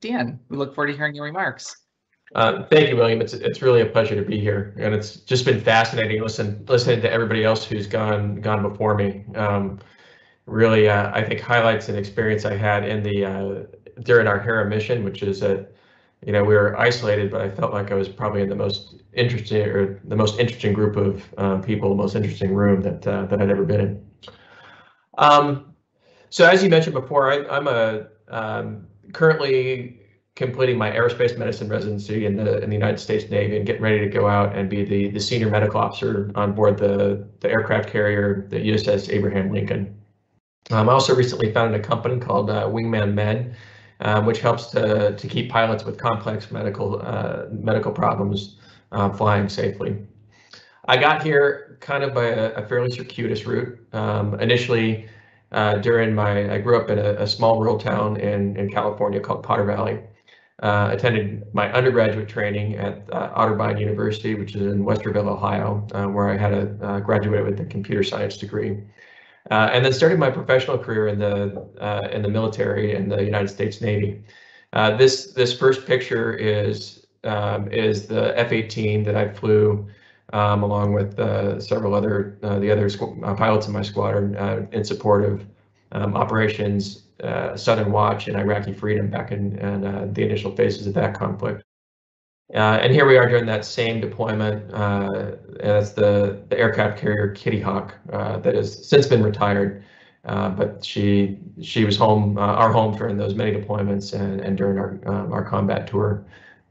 Dan, we look forward to hearing your remarks. Uh, thank you, William. It's it's really a pleasure to be here, and it's just been fascinating listen listening to everybody else who's gone gone before me. Um, really, uh, I think highlights an experience I had in the uh, during our Hera mission, which is that you know we were isolated, but I felt like I was probably in the most interesting or the most interesting group of uh, people, the most interesting room that uh, that I'd ever been in. Um, so as you mentioned before, I, am a um, currently completing my aerospace medicine residency in the in the United States Navy and getting ready to go out and be the the senior medical officer on board the the aircraft carrier, the USS Abraham Lincoln. Um, I also recently founded a company called uh, Wingman Med, um, which helps to, to keep pilots with complex medical uh, medical problems uh, flying safely. I got here kind of by a, a fairly circuitous route. Um, initially, uh, during my, I grew up in a, a, small rural town in, in California called Potter Valley. Uh, attended my undergraduate training at uh, Otterbein University, which is in Westerville, Ohio, uh, where I had a uh, graduated with a computer science degree. Uh, and then started my professional career in the in the military in the United States Navy. This this first picture is um, is the F-18 that I flew um, along with uh, several other uh, the other uh, pilots in my squadron in support of um, operations Southern Watch and Iraqi Freedom back in, in the initial phases of that conflict. Uh, and here we are during that same deployment. Uh, the, the aircraft carrier Kitty Hawk uh, that has since been retired. But she she was home, our home during those many deployments and, and during our um, our combat tour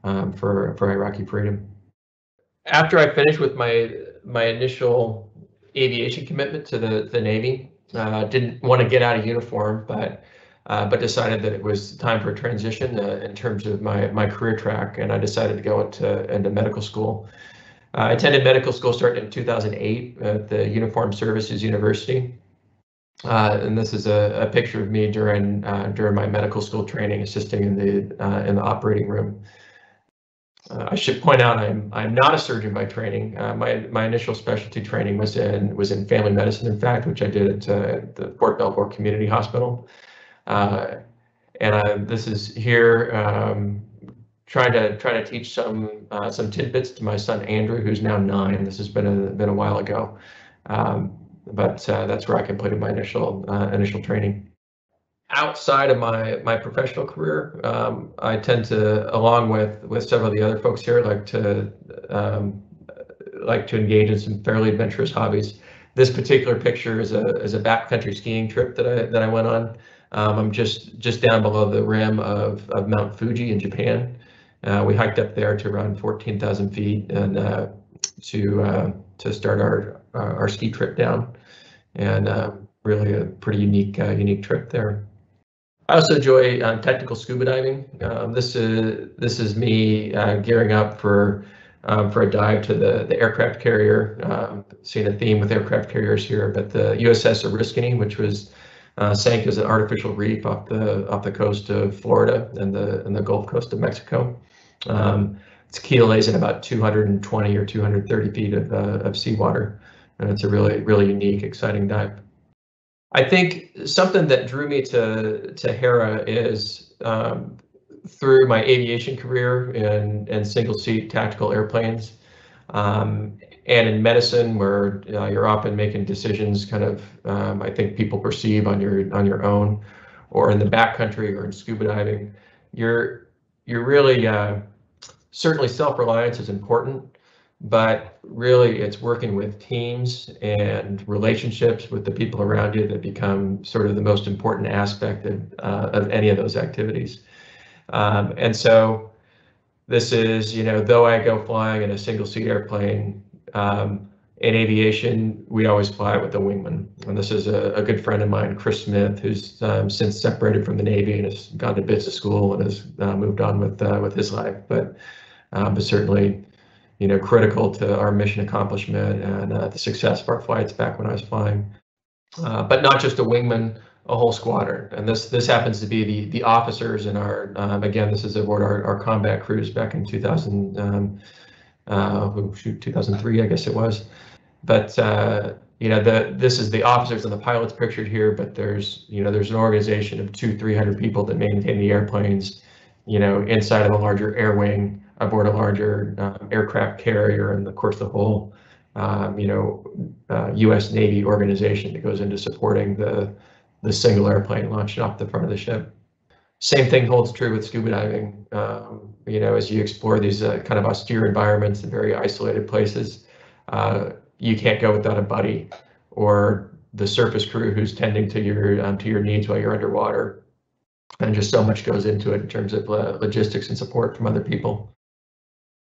um, for for Iraqi freedom. After I finished with my my initial aviation commitment to the the Navy, uh, didn't want to get out of uniform, but uh, but decided that it was time for a transition uh, in terms of my my career track, and I decided to go into into medical school. I attended medical school starting in 2008 at the Uniformed Services University. Uh, and this is a, a, picture of me during uh, during my medical school training, assisting in the uh, in the operating room. Uh, I should point out I'm I'm not a surgeon by training. Uh, my my initial specialty training was in was in family medicine, in fact, which I did at uh, the Fort Belvoir Community Hospital. and this is here um, trying to try to teach some some tidbits to my son Andrew, who's now nine. This has been a been a while ago. Um, but uh, that's where I completed my initial uh, initial training. Outside of my my professional career, um, I tend to, along with with several of the other folks here, like to um, like to engage in some fairly adventurous hobbies. This particular picture is a is a backcountry skiing trip that I that I went on. Um, I'm just just down below the rim of, of Mount Fuji in Japan. Uh, we hiked up there to around 14,000 feet and uh, to uh, to start our our ski trip down and uh, really a pretty unique uh, unique trip there. I also enjoy uh, technical scuba diving. Um, this is this is me uh, gearing up for um, for a dive to the the aircraft carrier. Um, seeing a theme with aircraft carriers here, but the USS Oriskany, which was uh, sank as an artificial reef off the off the coast of Florida and the and the Gulf Coast of Mexico. Um, its keel lays in about 220 or 230 feet of, uh, of seawater and it's a really really unique, exciting dive. I think something that drew me to to HERA is um, through my aviation career in in single seat tactical airplanes, um, and in medicine where uh, you're often making decisions kind of um, I think people perceive on your on your own, or in the backcountry or in scuba diving, you're you're really uh, certainly self reliance is important, but really it's working with teams and relationships with the people around you that become sort of the most important aspect of, uh, of any of those activities. Um, and so this is, you know, though I go flying in a single seat airplane, um, in aviation, we always fly with a wingman. And this is a, a good friend of mine, Chris Smith, who's um, since separated from the Navy and has gone to business school and has uh, moved on with uh, with his life. But um, but certainly you know, critical to our mission accomplishment and uh, the success of our flights back when I was flying. Uh, but not just a wingman, a whole squadron. And this this happens to be the the officers in our um, again this is aboard our, our combat cruise back in 2000 um, uh, oh, shoot 2003 I guess it was. But uh, you know the this is the officers and the pilots pictured here. But there's you know there's an organization of two 300 people that maintain the airplanes. You know inside of a larger air wing aboard a larger um, aircraft carrier, and of course the whole um, you know uh, U.S. Navy organization that goes into supporting the the single airplane launched off the front of the ship. Same thing holds true with scuba diving. Um, you know, as you explore these uh, kind of austere environments and very isolated places, uh, you can't go without a buddy or the surface crew who's tending to your um, to your needs while you're underwater. And just so much goes into it in terms of uh, logistics and support from other people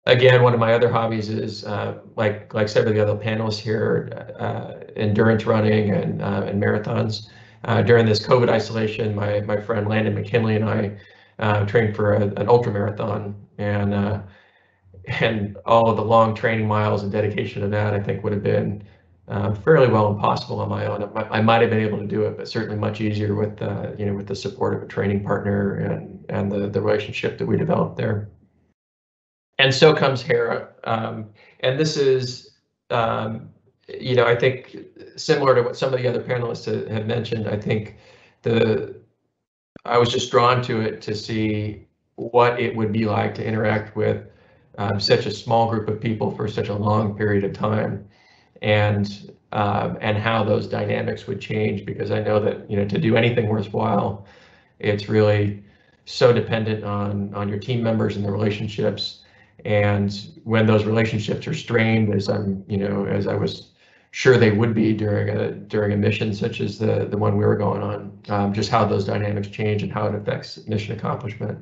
again, one of my other hobbies is uh, like like several of the other panelists here, uh, endurance running and uh, and marathons. Uh, during this COVID isolation, my my friend Landon McKinley and I uh, trained for a, an ultra marathon, and uh, and all of the long training miles and dedication to that, I think would have been fairly well impossible on my own. I might have been able to do it, but certainly much easier with you know with the support of a training partner and and the the relationship that we developed there and so comes HERA. Um, and this is, um, you know, I think similar to what some of the other panelists have mentioned, I think the I was just drawn to it to see what it would be like to interact with um, such a small group of people for such a long period of time, and um, and how those dynamics would change. Because I know that you know to do anything worthwhile, it's really so dependent on on your team members and the relationships and when those relationships are strained, as I'm, you know, as I was sure they would be during a during a mission such as the the one we were going on. Um, just how those dynamics change and how it affects mission accomplishment.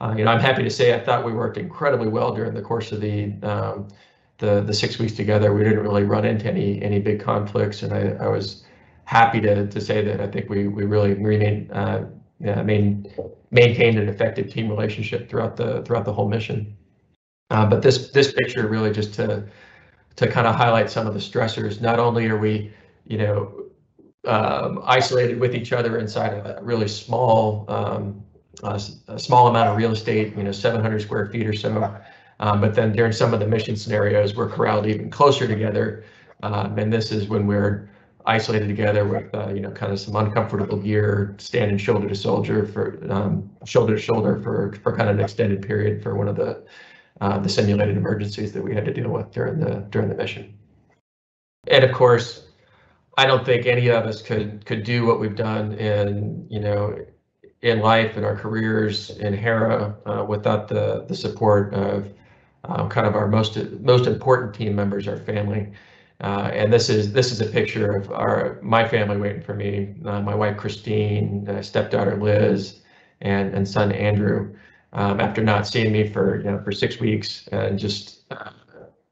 Uh, you know, I'm happy to say I thought we worked incredibly well during the course of the um, the the six weeks together. We didn't really run into any any big conflicts, and I, I was happy to to say that I think we we really remained uh, yeah, main, maintained an effective team relationship throughout the throughout the whole mission. Uh, but this this picture really just to to kind of highlight some of the stressors. Not only are we, you know, um, isolated with each other inside of a really small um, a, a, small amount of real estate, you know, 700 square feet or so. Um, but then during some of the mission scenarios, we're corralled even closer together. Um, and this is when we're isolated together with, uh, you know, kind of some uncomfortable gear, standing shoulder to shoulder for um, shoulder to shoulder for for kind of an extended period for one of the uh, the simulated emergencies that we had to deal with during the during the mission. And of course, I don't think any of us could could do what we've done in you know in life in our careers in HERA uh, without the the support of uh, kind of our most most important team members, our family. Uh, and this is this is a picture of our my family waiting for me. Uh, my wife Christine, uh, stepdaughter Liz, and and son Andrew. Um, after not seeing me for you know for six weeks, and just uh,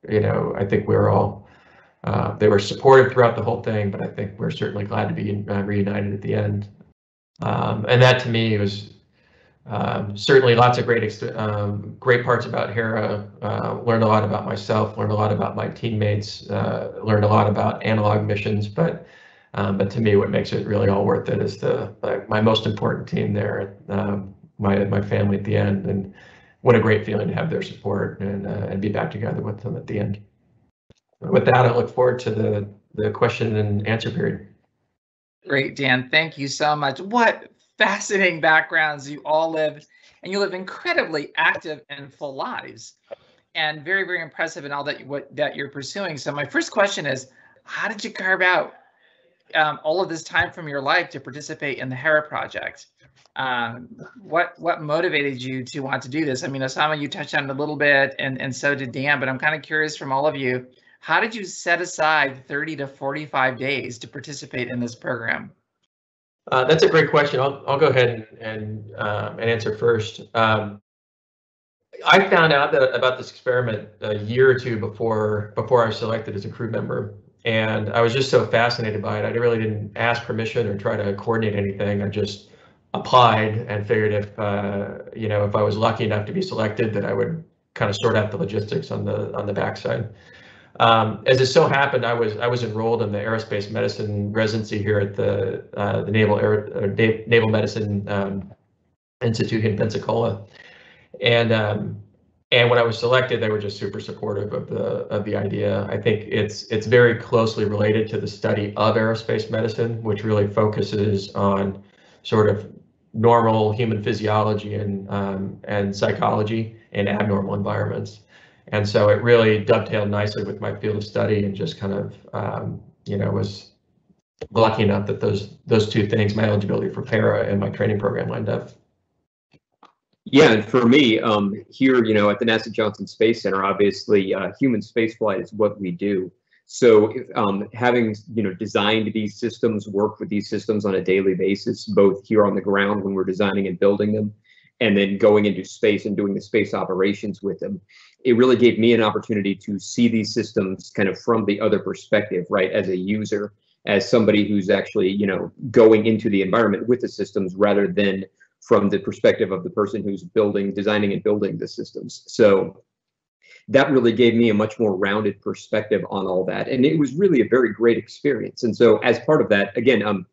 you know, I think we are all uh, they were supportive throughout the whole thing, but I think we're certainly glad to be uh, reunited at the end. Um, and that to me was um, certainly lots of great um, great parts about HERA. Uh, learned a lot about myself. Learned a lot about my teammates. Uh, learned a lot about analog missions. But um, but to me, what makes it really all worth it is the my most important team there, um, my my family at the end, and what a great feeling to have their support and uh, and be back together with them at the end. With that, I look forward to the the question and answer period. Great, Dan. Thank you so much. What fascinating backgrounds you all live, and you live incredibly active and full lives, and very, very impressive in all that what that you're pursuing. So my first question is, how did you carve out um, all of this time from your life to participate in the HERA project? Um, what what motivated you to want to do this? I mean, Osama, you touched on it a little bit, and and so did Dan. But I'm kind of curious from all of you, how did you set aside 30 to 45 days to participate in this program? Uh, that's a great question. I'll, I'll go ahead and and, um, and answer first. Um, I found out that about this experiment a year or two before before I was selected as a crew member, and I was just so fascinated by it. I really didn't ask permission or try to coordinate anything. I just applied and figured if uh, you know if I was lucky enough to be selected, that I would kind of sort out the logistics on the on the backside. Um, as it so happened, I was I was enrolled in the aerospace medicine residency here at the uh, the Naval Air, Naval Medicine um, Institute in Pensacola, and um, and when I was selected, they were just super supportive of the of the idea. I think it's it's very closely related to the study of aerospace medicine, which really focuses on sort of normal human physiology and um, and psychology in abnormal environments. And so it really dovetailed nicely with my field of study and just kind of, um, you know, was lucky enough that those those two things, my eligibility for HERA and my training program lined up. Yeah, and for me, um, here, you know, at the NASA Johnson Space Center, obviously, uh, human spaceflight is what we do. So um, having, you know, designed these systems, work with these systems on a daily basis, both here on the ground when we're designing and building them, and then going into space and doing the space operations with them. It really gave me an opportunity to see these systems kind of from the other perspective, right? As a user, as somebody who's actually, you know, going into the environment with the systems rather than from the perspective of the person who's building, designing and building the systems. So that really gave me a much more rounded perspective on all that. And it was really a very great experience. And so as part of that, again, um,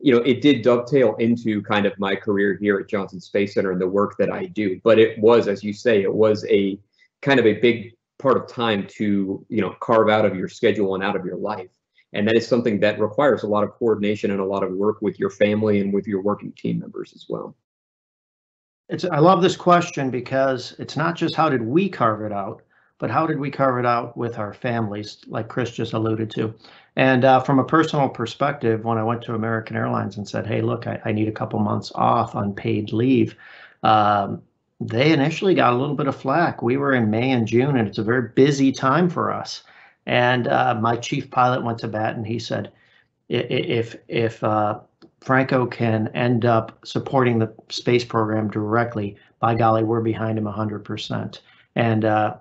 you know, it did dovetail into kind of my career here at Johnson Space Center and the work that I do. But it was, as you say, it was a kind of a big part of time to, you know, carve out of your schedule and out of your life. And that is something that requires a lot of coordination and a lot of work with your family and with your working team members as well. It's, I love this question because it's not just how did we carve it out, but how did we carve it out with our families, like Chris just alluded to. And uh, from a personal perspective, when I went to American Airlines and said, hey, look, I, I need a couple months off on paid leave, um, they initially got a little bit of flack. We were in May and June, and it's a very busy time for us. And uh, my chief pilot went to bat and he said, if if uh, Franco can end up supporting the space program directly, by golly, we're behind him 100%. And uh,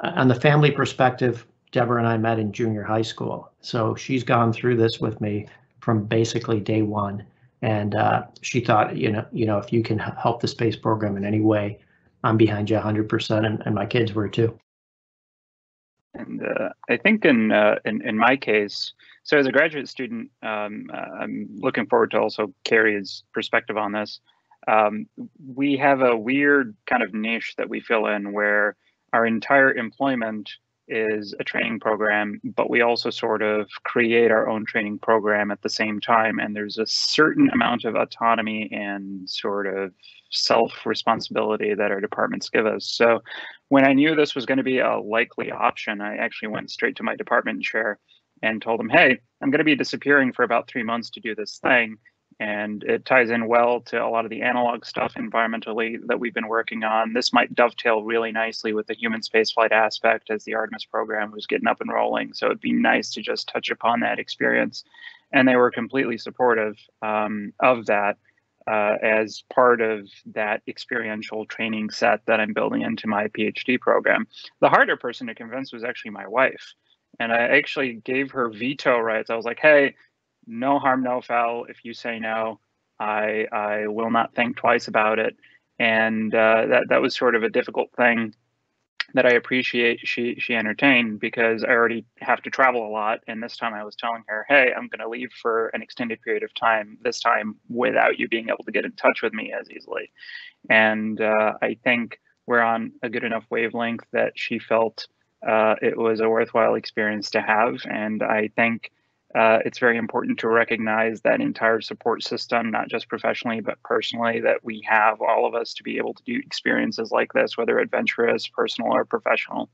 on the family perspective, Deborah and I met in junior high school. So she's gone through this with me from basically day one. And uh, she thought, you know, you know, if you can help the space program in any way, I'm behind you 100%, and, and my kids were too. And uh, I think in, uh, in in my case, so as a graduate student, um, uh, I'm looking forward to also Carrie's perspective on this. Um, we have a weird kind of niche that we fill in where our entire employment is a training program, but we also sort of create our own training program at the same time. And there's a certain amount of autonomy and sort of self responsibility that our departments give us. So when I knew this was going to be a likely option, I actually went straight to my department chair and told him, hey, I'm going to be disappearing for about three months to do this thing and it ties in well to a lot of the analog stuff environmentally that we've been working on. This might dovetail really nicely with the human spaceflight aspect as the Artemis program was getting up and rolling. So it'd be nice to just touch upon that experience. And they were completely supportive um, of that uh, as part of that experiential training set that I'm building into my PhD program. The harder person to convince was actually my wife. And I actually gave her veto rights. I was like, hey, no harm, no foul. If you say no, I I will not think twice about it. And uh, that that was sort of a difficult thing that I appreciate she she entertained because I already have to travel a lot. And this time I was telling her, hey, I'm going to leave for an extended period of time. This time without you being able to get in touch with me as easily. And uh, I think we're on a good enough wavelength that she felt uh, it was a worthwhile experience to have. And I think uh, it's very important to recognize that entire support system, not just professionally, but personally, that we have all of us to be able to do experiences like this, whether adventurous, personal, or professional.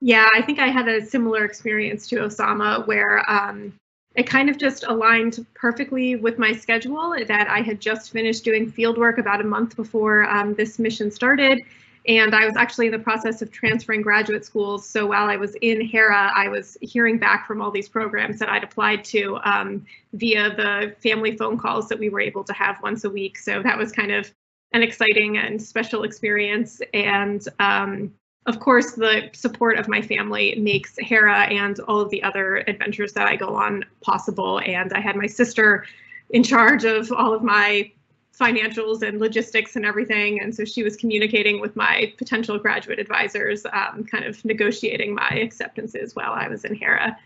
Yeah, I think I had a similar experience to Osama where um, it kind of just aligned perfectly with my schedule that I had just finished doing field work about a month before um, this mission started. And I was actually in the process of transferring graduate schools. So while I was in HERA, I was hearing back from all these programs that I'd applied to um, via the family phone calls that we were able to have once a week. So that was kind of an exciting and special experience. And um, of course, the support of my family makes HERA and all of the other adventures that I go on possible. And I had my sister in charge of all of my financials and logistics and everything. And so she was communicating with my potential graduate advisors, um, kind of negotiating my acceptances while I was in HERA.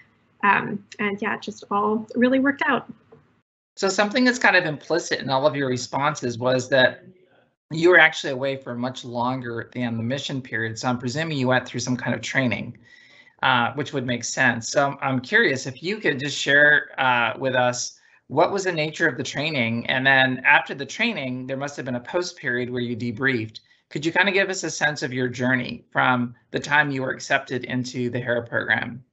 Um, and yeah, it just all really worked out. So something that's kind of implicit in all of your responses was that you were actually away for much longer than the mission period. So I'm presuming you went through some kind of training, uh, which would make sense. So I'm curious if you could just share uh, with us what was the nature of the training? And then after the training, there must have been a post period where you debriefed. Could you kind of give us a sense of your journey from the time you were accepted into the HERA program?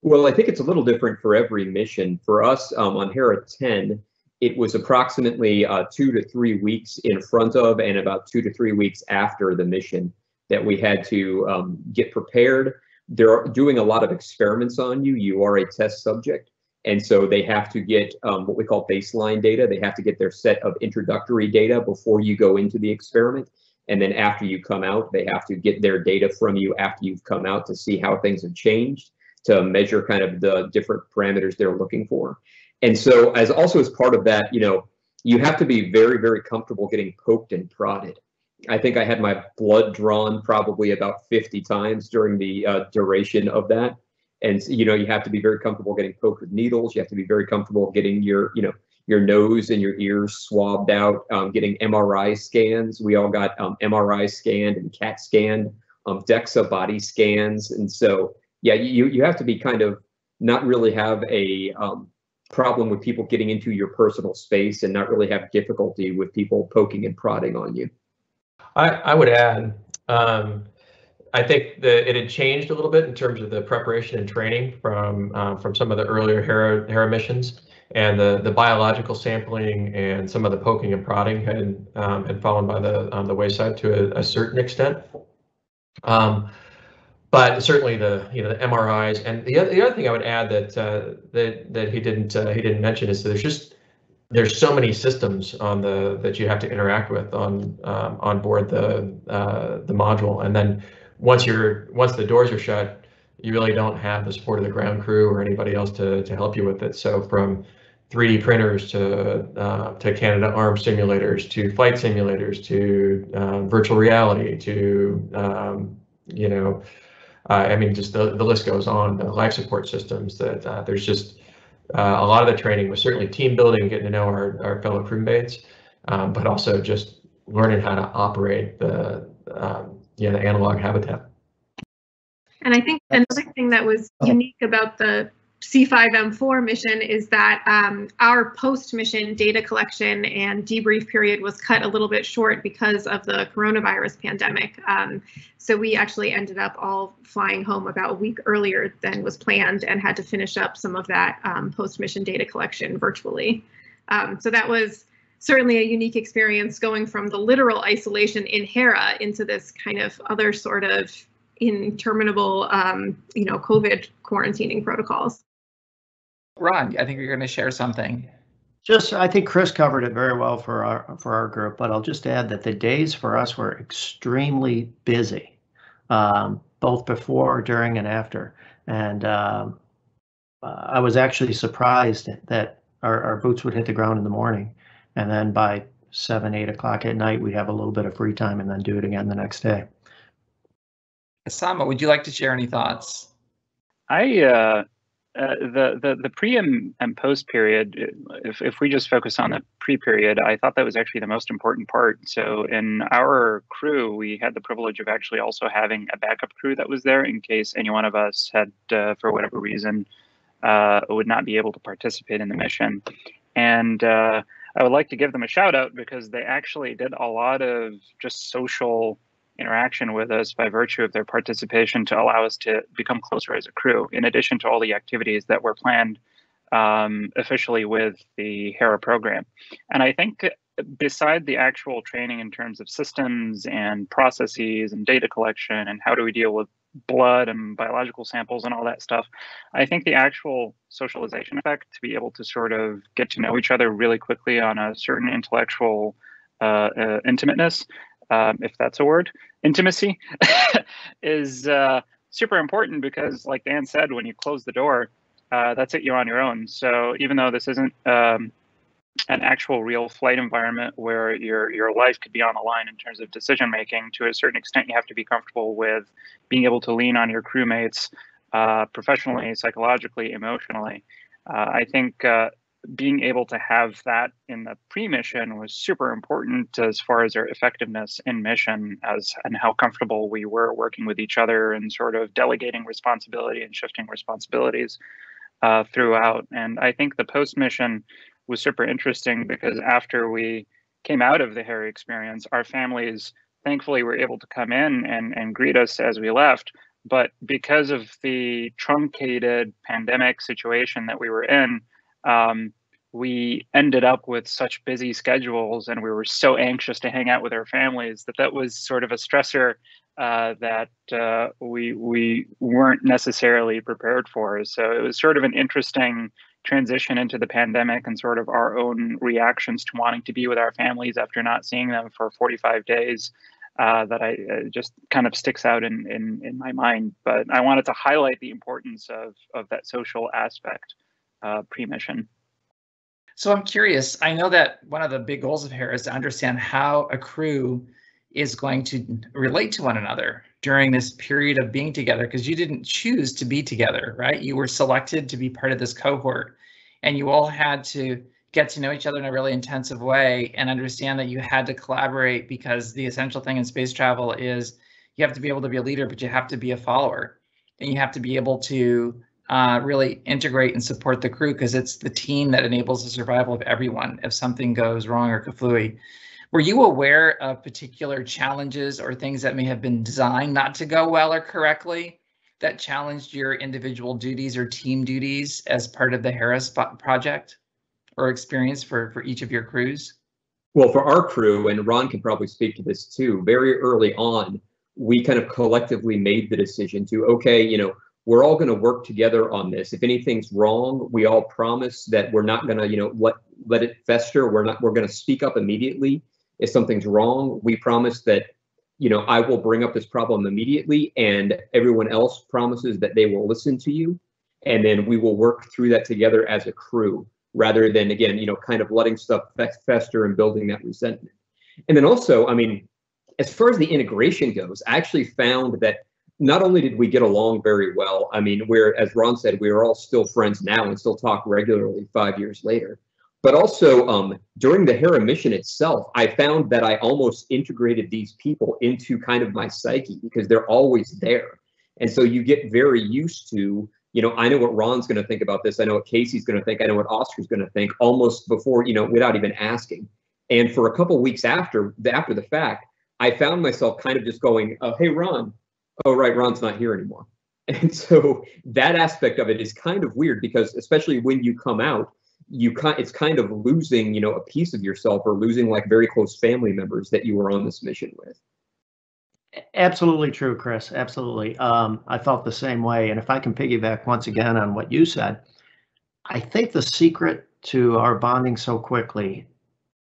Well, I think it's a little different for every mission. For us um, on HERA 10, it was approximately uh, two to three weeks in front of and about two to three weeks after the mission that we had to um, get prepared. They're doing a lot of experiments on you. You are a test subject. And so they have to get um, what we call baseline data. They have to get their set of introductory data before you go into the experiment. And then after you come out, they have to get their data from you after you've come out to see how things have changed, to measure kind of the different parameters they're looking for. And so as also as part of that, you know, you have to be very, very comfortable getting poked and prodded. I think I had my blood drawn probably about 50 times during the uh, duration of that and you know you have to be very comfortable getting poked with needles. You have to be very comfortable getting your you know your nose and your ears swabbed out um, getting mri scans. We all got um, mri scanned and cat scanned um, dexa body scans. And so yeah you you have to be kind of not really have a um, problem with people getting into your personal space and not really have difficulty with people poking and prodding on you. I i would add um, I think that it had changed a little bit in terms of the preparation and training from um, from some of the earlier HERA, HERA missions, and the the biological sampling and some of the poking and prodding had um, had fallen by the on the wayside to a, a certain extent. Um, but certainly the you know the MRIs and the other the other thing I would add that uh, that that he didn't uh, he didn't mention is that there's just there's so many systems on the that you have to interact with on um, on board the uh, the module, and then once you're once the doors are shut, you really don't have the support of the ground crew or anybody else to to help you with it. So from 3D printers to uh, to Canadarm simulators to flight simulators to uh, virtual reality to um, you know uh, I mean just the, the list goes on the life support systems that uh, there's just uh, a lot of the training was certainly team building, getting to know our, our fellow crewmates, um, but also just learning how to operate the um, yeah the analog habitat. And I think another thing that was unique about the C5M4 mission is that um, our post-mission data collection and debrief period was cut a little bit short because of the coronavirus pandemic. Um, so we actually ended up all flying home about a week earlier than was planned and had to finish up some of that um, post-mission data collection virtually. Um, so that was certainly a unique experience going from the literal isolation in Hera into this kind of other sort of interminable, um, you know, COVID quarantining protocols. Ron, I think you're going to share something. Just, I think Chris covered it very well for our for our group, but I'll just add that the days for us were extremely busy, um, both before, during, and after. And um, uh, I was actually surprised that our, our boots would hit the ground in the morning, and then by seven, eight o'clock at night, we'd have a little bit of free time, and then do it again the next day. Sama, would you like to share any thoughts? I uh, uh, the the the pre and, and post period. If if we just focus on the pre period, I thought that was actually the most important part. So in our crew, we had the privilege of actually also having a backup crew that was there in case any one of us had, uh, for whatever reason, uh, would not be able to participate in the mission. And uh, I would like to give them a shout out because they actually did a lot of just social interaction with us by virtue of their participation to allow us to become closer as a crew, in addition to all the activities that were planned um, officially with the HERA program. And I think beside the actual training in terms of systems and processes and data collection and how do we deal with blood and biological samples and all that stuff, I think the actual socialization effect to be able to sort of get to know each other really quickly on a certain intellectual uh, uh, intimateness um, if that's a word, intimacy is uh, super important because, like Dan said, when you close the door, uh, that's it, you're on your own. So even though this isn't um, an actual real flight environment where your your life could be on the line in terms of decision making, to a certain extent, you have to be comfortable with being able to lean on your crewmates uh, professionally, psychologically, emotionally. Uh, I think uh, being able to have that in the pre-mission was super important as far as their effectiveness in mission as and how comfortable we were working with each other and sort of delegating responsibility and shifting responsibilities uh, throughout and i think the post-mission was super interesting because after we came out of the HERA experience our families thankfully were able to come in and, and greet us as we left but because of the truncated pandemic situation that we were in um, we ended up with such busy schedules and we were so anxious to hang out with our families that that was sort of a stressor uh, that uh, we we weren't necessarily prepared for. So it was sort of an interesting transition into the pandemic and sort of our own reactions to wanting to be with our families after not seeing them for 45 days. Uh, that I uh, just kind of sticks out in, in in my mind, but I wanted to highlight the importance of of that social aspect uh, pre-mission. So I'm curious. I know that one of the big goals of HERA is to understand how a crew is going to relate to one another during this period of being together because you didn't choose to be together, right? You were selected to be part of this cohort and you all had to get to know each other in a really intensive way and understand that you had to collaborate because the essential thing in space travel is you have to be able to be a leader, but you have to be a follower and you have to be able to uh, really integrate and support the crew because it's the team that enables the survival of everyone if something goes wrong or kaflooey. Were you aware of particular challenges or things that may have been designed not to go well or correctly that challenged your individual duties or team duties as part of the Harris project or experience for, for each of your crews? Well, for our crew, and Ron can probably speak to this too, very early on, we kind of collectively made the decision to, okay, you know, we're all going to work together on this. If anything's wrong, we all promise that we're not going to, you know, let let it fester. We're not. We're going to speak up immediately if something's wrong. We promise that, you know, I will bring up this problem immediately, and everyone else promises that they will listen to you, and then we will work through that together as a crew, rather than again, you know, kind of letting stuff fester and building that resentment. And then also, I mean, as far as the integration goes, I actually found that not only did we get along very well, I mean, we're, as Ron said, we are all still friends now and still talk regularly five years later. But also um, during the HERA mission itself, I found that I almost integrated these people into kind of my psyche because they're always there. And so you get very used to, you know, I know what Ron's going to think about this. I know what Casey's going to think. I know what Oscar's going to think almost before, you know, without even asking. And for a couple weeks after the, after the fact, I found myself kind of just going, oh, "Hey, Ron, oh right, Ron's not here anymore." And so that aspect of it is kind of weird because, especially when you come out, you it's kind of losing, you know, a piece of yourself or losing like very close family members that you were on this mission with. Absolutely true, Chris. Absolutely. Um, I felt the same way. And if I can piggyback once again on what you said, I think the secret to our bonding so quickly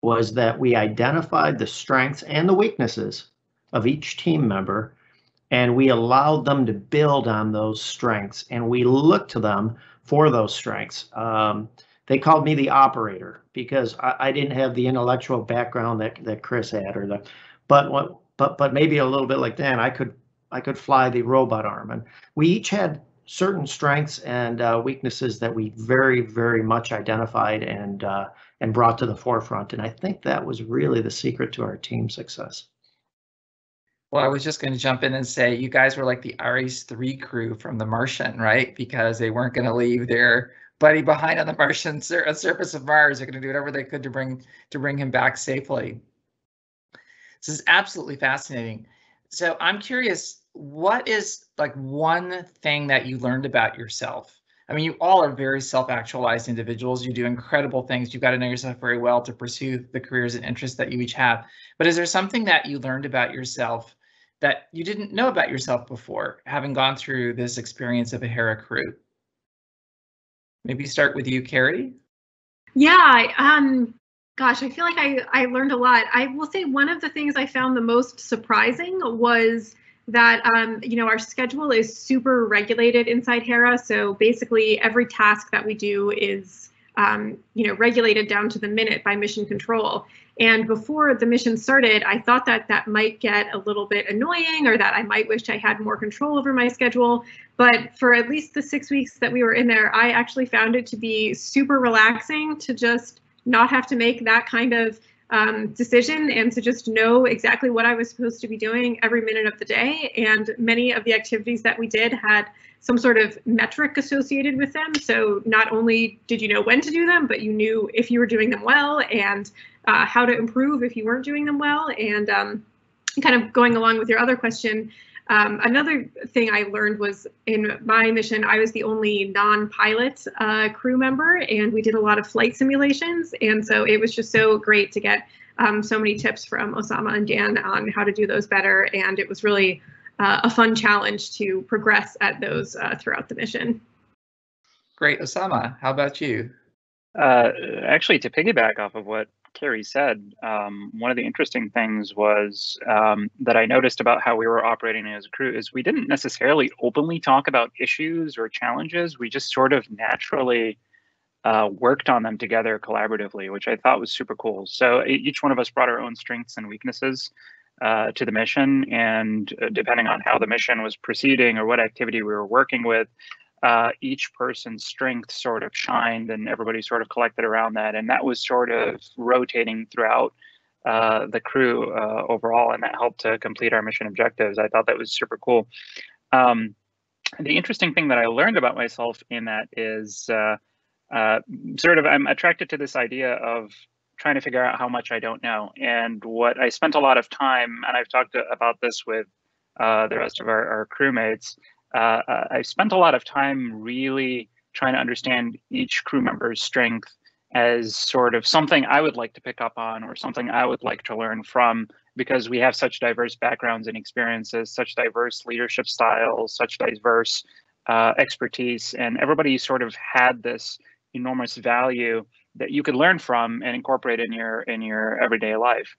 was that we identified the strengths and the weaknesses of each team member and we allowed them to build on those strengths and we looked to them for those strengths. Um, they called me the operator because I, I, didn't have the intellectual background that, that Chris had or the but what but but maybe a little bit like Dan, I could I could fly the robot arm and we each had certain strengths and uh, weaknesses that we very very much identified and uh, and brought to the forefront. And I think that was really the secret to our team success. Well, I was just going to jump in and say you guys were like the Ares 3 crew from The Martian, right? Because they weren't going to leave their buddy behind on the Martian sur- surface of Mars. They're going to do whatever they could to bring to bring him back safely. This is absolutely fascinating. So I'm curious, what is like one thing that you learned about yourself I mean, you all are very self-actualized individuals. You do incredible things. You've got to know yourself very well to pursue the careers and interests that you each have. But is there something that you learned about yourself that you didn't know about yourself before, having gone through this experience of a HERA crew? Maybe start with you, Carrie. Yeah, um, gosh, I feel like I, I learned a lot. I will say one of the things I found the most surprising was that um, you know our schedule is super regulated inside HERA. So basically, every task that we do is um, you know regulated down to the minute by mission control. And before the mission started, I thought that that might get a little bit annoying, or that I might wish I had more control over my schedule. But for at least the six weeks that we were in there, I actually found it to be super relaxing to just not have to make that kind of um, decision and to just know exactly what I was supposed to be doing every minute of the day. And many of the activities that we did had some sort of metric associated with them. So not only did you know when to do them, but you knew if you were doing them well and uh, how to improve if you weren't doing them well. And um, kind of going along with your other question, um, another thing I learned was in my mission, I was the only non-pilot uh, crew member, and we did a lot of flight simulations. And so it was just so great to get um, so many tips from Osama and Dan on how to do those better. And it was really uh, a fun challenge to progress at those uh, throughout the mission. Great, Osama. How about you? Uh, actually, to piggyback off of what Carrie said, um, one of the interesting things was um, that I noticed about how we were operating as a crew is we didn't necessarily openly talk about issues or challenges. We just sort of naturally uh, worked on them together collaboratively, which I thought was super cool. So each one of us brought our own strengths and weaknesses uh, to the mission, and uh, depending on how the mission was proceeding or what activity we were working with, uh, each person's strength sort of shined and everybody sort of collected around that. And that was sort of rotating throughout uh, the crew uh, overall, and that helped to complete our mission objectives. I thought that was super cool. Um, the interesting thing that I learned about myself in that is uh, uh, sort of I'm attracted to this idea of trying to figure out how much I don't know. And what I spent a lot of time, and I've talked about this with uh, the rest of our, our crewmates, uh, uh, I spent a lot of time really trying to understand each crew member's strength as sort of something I would like to pick up on or something I would like to learn from because we have such diverse backgrounds and experiences, such diverse leadership styles, such diverse uh, expertise, and everybody sort of had this enormous value that you could learn from and incorporate in your in your everyday life.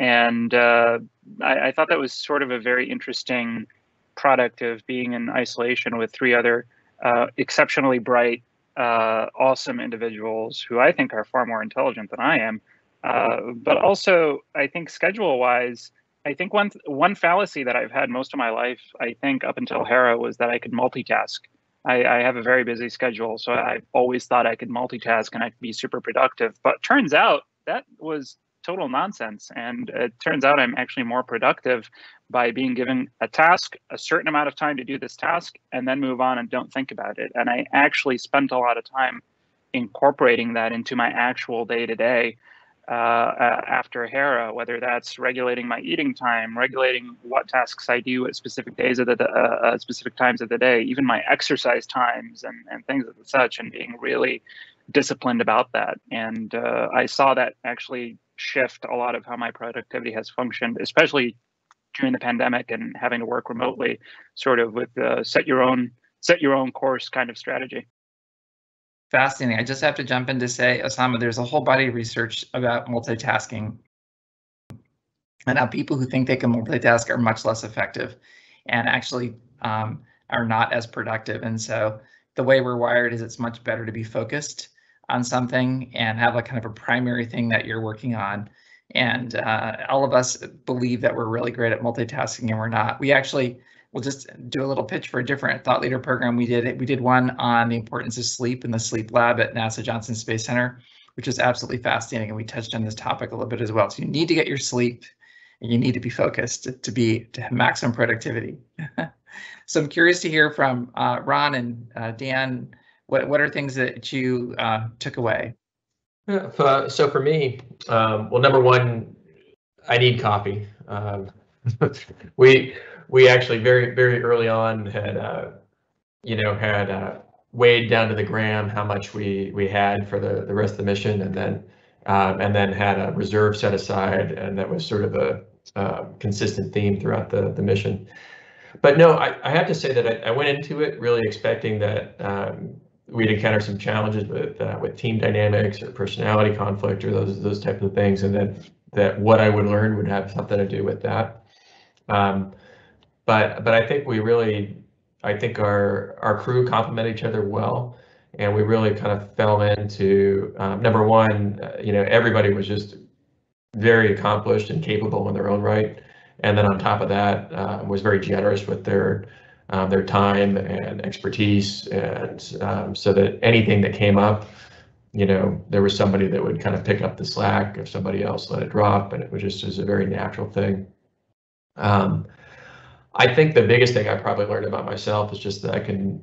And uh, I, I, thought that was sort of a very interesting product of being in isolation with three other uh, exceptionally bright, uh, awesome individuals who I think are far more intelligent than I am. Uh, but also, I think schedule-wise, I think one one fallacy that I've had most of my life, I think up until Hera, was that I could multitask. I, I, have a very busy schedule, so I always thought I could multitask and I could be super productive. But turns out that was total nonsense. And it turns out I'm actually more productive by being given a task, a certain amount of time to do this task, and then move on and don't think about it. And I actually spent a lot of time incorporating that into my actual day to day after Hera, whether that's regulating my eating time, regulating what tasks I do at specific days of the uh, uh, specific times of the day, even my exercise times and, and things of such, and being really disciplined about that. And uh, I saw that actually shift a lot of how my productivity has functioned, especially during the pandemic and having to work remotely, sort of with uh, set your own set your own course kind of strategy fascinating. I just have to jump in to say, Osama, there's a whole body of research about multitasking and how people who think they can multitask are much less effective and actually um, are not as productive. And so the way we're wired is it's much better to be focused on something and have a kind of a primary thing that you're working on. And uh, all of us believe that we're really great at multitasking and we're not. We actually we'll just do a little pitch for a different thought leader program we did. We did one on the importance of sleep in the sleep lab at NASA Johnson Space Center, which is absolutely fascinating. And we touched on this topic a little bit as well. So you need to get your sleep and you need to be focused to, to be to have maximum productivity. so I'm curious to hear from uh, Ron and uh, Dan. What what are things that you uh, took away? Yeah, uh, so for me, um, well, number one, I need coffee. Um, we we actually very very early on had uh, you know had uh, weighed down to the gram how much we we had for the the rest of the mission, and then um, and then had a reserve set aside, and that was sort of a uh, consistent theme throughout the the mission. But no, I, I have to say that I, I went into it really expecting that um, we'd encounter some challenges with uh, with team dynamics or personality conflict or those those types of things, and that that what I would learn would have something to do with that. Um, but but I think we really, I think our our crew complement each other well, and we really kind of fell into um, number one. Uh, you know, everybody was just very accomplished and capable in their own right, and then on top of that, uh, was very generous with their um, their time and expertise, and um, so that anything that came up, you know, there was somebody that would kind of pick up the slack if somebody else let it drop, and it was just was a very natural thing. Um, I think the biggest thing I probably learned about myself is just that I can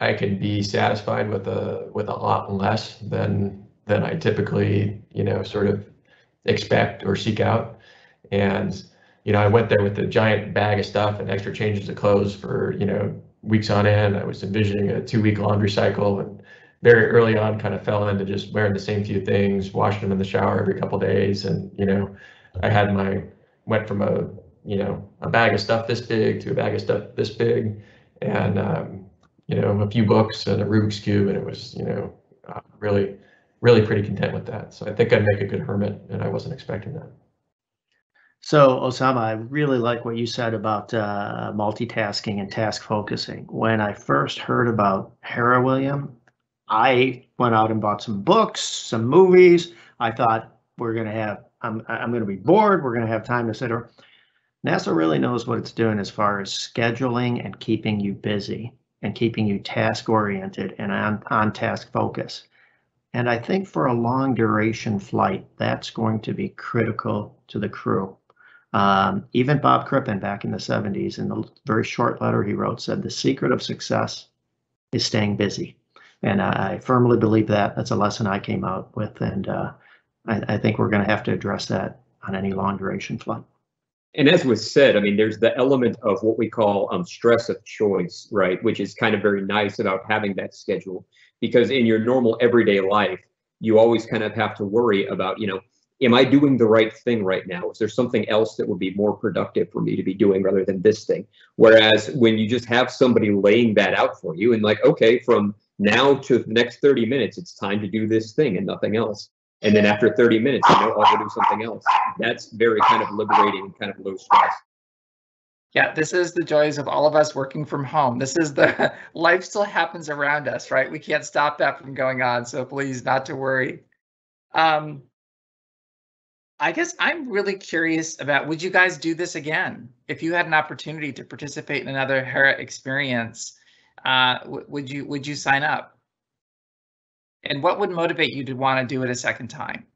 I can be satisfied with a with a lot less than than I typically you know sort of expect or seek out. And you know I went there with a giant bag of stuff and extra changes of clothes for you know weeks on end. I was envisioning a two week laundry cycle and very early on kind of fell into just wearing the same few things, washing them in the shower every couple days, and you know I had my went from a you know, a bag of stuff this big to a bag of stuff this big, and um, you know, a few books and a Rubik's cube, and it was, you know, uh, really, really pretty content with that. So I think I'd make a good hermit, and I wasn't expecting that. So Osama, I really like what you said about uh, multitasking and task focusing. When I first heard about Hera William, I went out and bought some books, some movies. I thought we're going to have, I'm, I'm going to be bored. We're going to have time to sit. NASA really knows what it's doing as far as scheduling and keeping you busy and keeping you task oriented and on, on task focus. And I think for a long duration flight, that's going to be critical to the crew. Um, even Bob Crippen back in the 70s, in the very short letter he wrote, said the secret of success is staying busy. And I firmly believe that. That's a lesson I came out with. And uh, I, I think we're going to have to address that on any long duration flight and as was said, I mean, there's the element of what we call um, stress of choice, right? Which is kind of very nice about having that schedule because in your normal everyday life, you always kind of have to worry about, you know, am I doing the right thing right now? Is there something else that would be more productive for me to be doing rather than this thing? Whereas when you just have somebody laying that out for you and like, okay, from now to the next 30 minutes, it's time to do this thing and nothing else. And then after 30 minutes, you know, I'll go do something else. That's very kind of liberating kind of low stress. Yeah, this is the joys of all of us working from home. This is the life still happens around us, right? We can't stop that from going on. So please, not to worry. Um, I guess I'm really curious about would you guys do this again if you had an opportunity to participate in another Hera experience? Uh, would you would you sign up? And what would motivate you to want to do it a second time?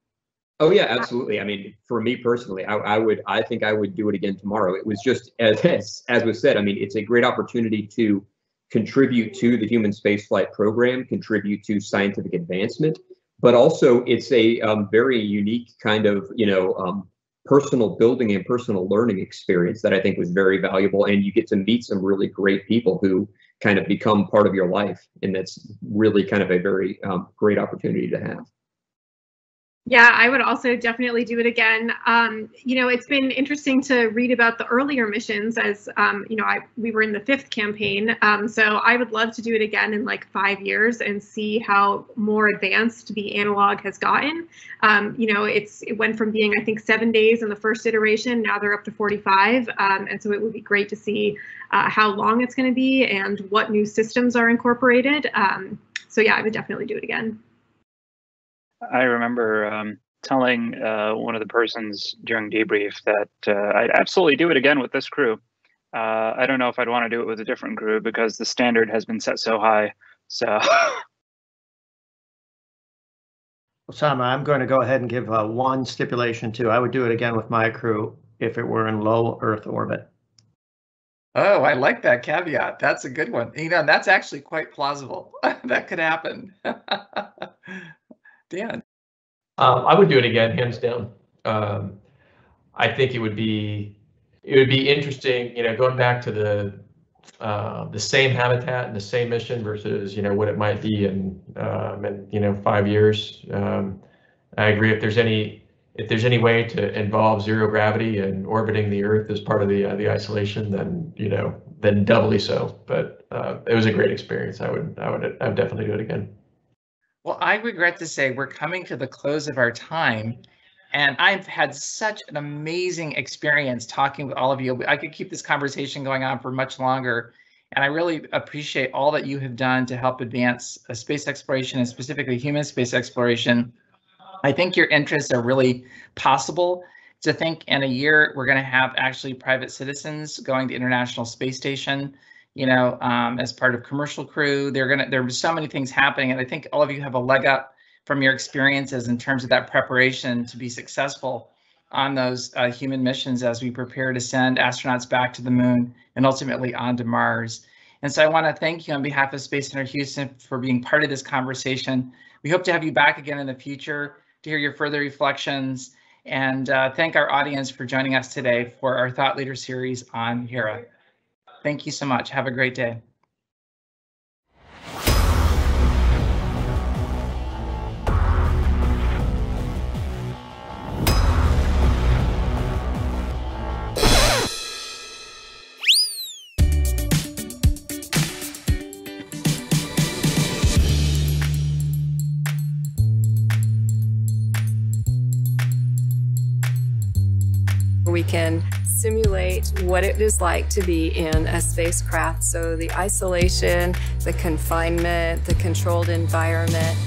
Oh yeah, absolutely. I mean, for me personally, I, I, would, I think I would do it again tomorrow. It was just as, as as was said. I mean, it's a great opportunity to contribute to the human spaceflight program, contribute to scientific advancement, but also it's a um, very unique kind of you know um, personal building and personal learning experience that I think was very valuable. And you get to meet some really great people who kind of become part of your life, and that's really kind of a very um, great opportunity to have. Yeah, I would also definitely do it again. Um, you know, it's been interesting to read about the earlier missions as, um, you know, I, we were in the fifth campaign. Um, so I would love to do it again in like five years and see how more advanced the analog has gotten. Um, you know, it's it went from being, I think, seven days in the first iteration. Now they're up to 45. Um, and so it would be great to see uh, how long it's going to be and what new systems are incorporated. Um, so yeah, I would definitely do it again. I remember um, telling uh, one of the persons during debrief that uh, I'd absolutely do it again with this crew. Uh, I don't know if I'd want to do it with a different crew because the standard has been set so high. So. Osama, I'm going to go ahead and give uh, one stipulation too. I would do it again with my crew if it were in low Earth orbit. Oh, I like that caveat. That's a good one. You know, that's actually quite plausible. that could happen. Dan? Um, I would do it again, hands down. Um, I think it would be it would be interesting, you know, going back to the uh, the same habitat and the same mission versus you know what it might be in um, in you know five years. Um, I agree. If there's any if there's any way to involve zero gravity and orbiting the Earth as part of the uh, the isolation, then you know then doubly so. But uh, it was a great experience. I would I would I would definitely do it again. Well, I regret to say we're coming to the close of our time. And I've had such an amazing experience talking with all of you. I could keep this conversation going on for much longer. And I really appreciate all that you have done to help advance uh, space exploration and specifically human space exploration. I think your interests are really possible. To think in a year, we're going to have actually private citizens going to International Space Station you know, um, as part of commercial crew. They're gonna there are so many things happening, and I think all of you have a leg up from your experiences in terms of that preparation to be successful on those uh, human missions as we prepare to send astronauts back to the moon and ultimately onto Mars. And so I want to thank you on behalf of Space Center Houston for being part of this conversation. We hope to have you back again in the future to hear your further reflections and uh, thank our audience for joining us today for our Thought Leader series on Hera. Thank you so much. Have a great day. We can simulate what it is like to be in a spacecraft. So the isolation, the confinement, the controlled environment.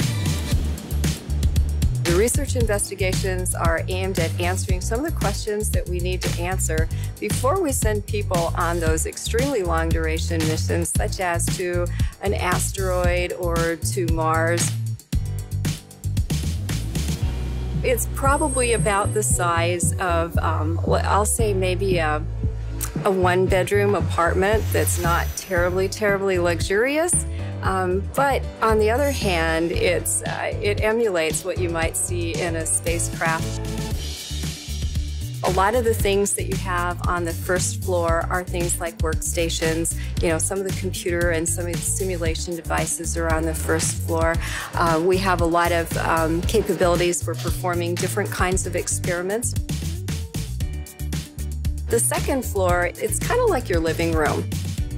The research investigations are aimed at answering some of the questions that we need to answer before we send people on those extremely long duration missions, such as to an asteroid or to Mars. It's probably about the size of, um, I'll say maybe a, a one bedroom apartment that's not terribly, terribly luxurious. Um, but on the other hand, it's, uh, it emulates what you might see in a spacecraft. A lot of the things that you have on the first floor are things like workstations. You know, some of the computer and some of the simulation devices are on the first floor. Uh, we have a lot of um, capabilities for performing different kinds of experiments. The second floor, it's kind of like your living room.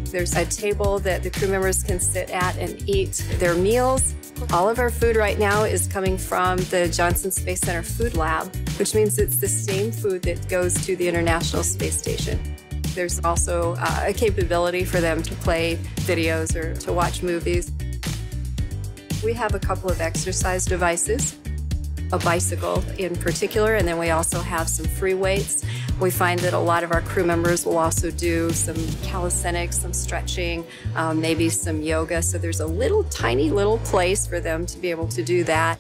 There's a table that the crew members can sit at and eat their meals. All of our food right now is coming from the Johnson Space Center Food Lab, which means it's the same food that goes to the International Space Station. There's also uh, a capability for them to play videos or to watch movies. We have a couple of exercise devices, a bicycle in particular, and then we also have some free weights. We find that a lot of our crew members will also do some calisthenics, some stretching, um, maybe some yoga. So there's a little tiny little place for them to be able to do that.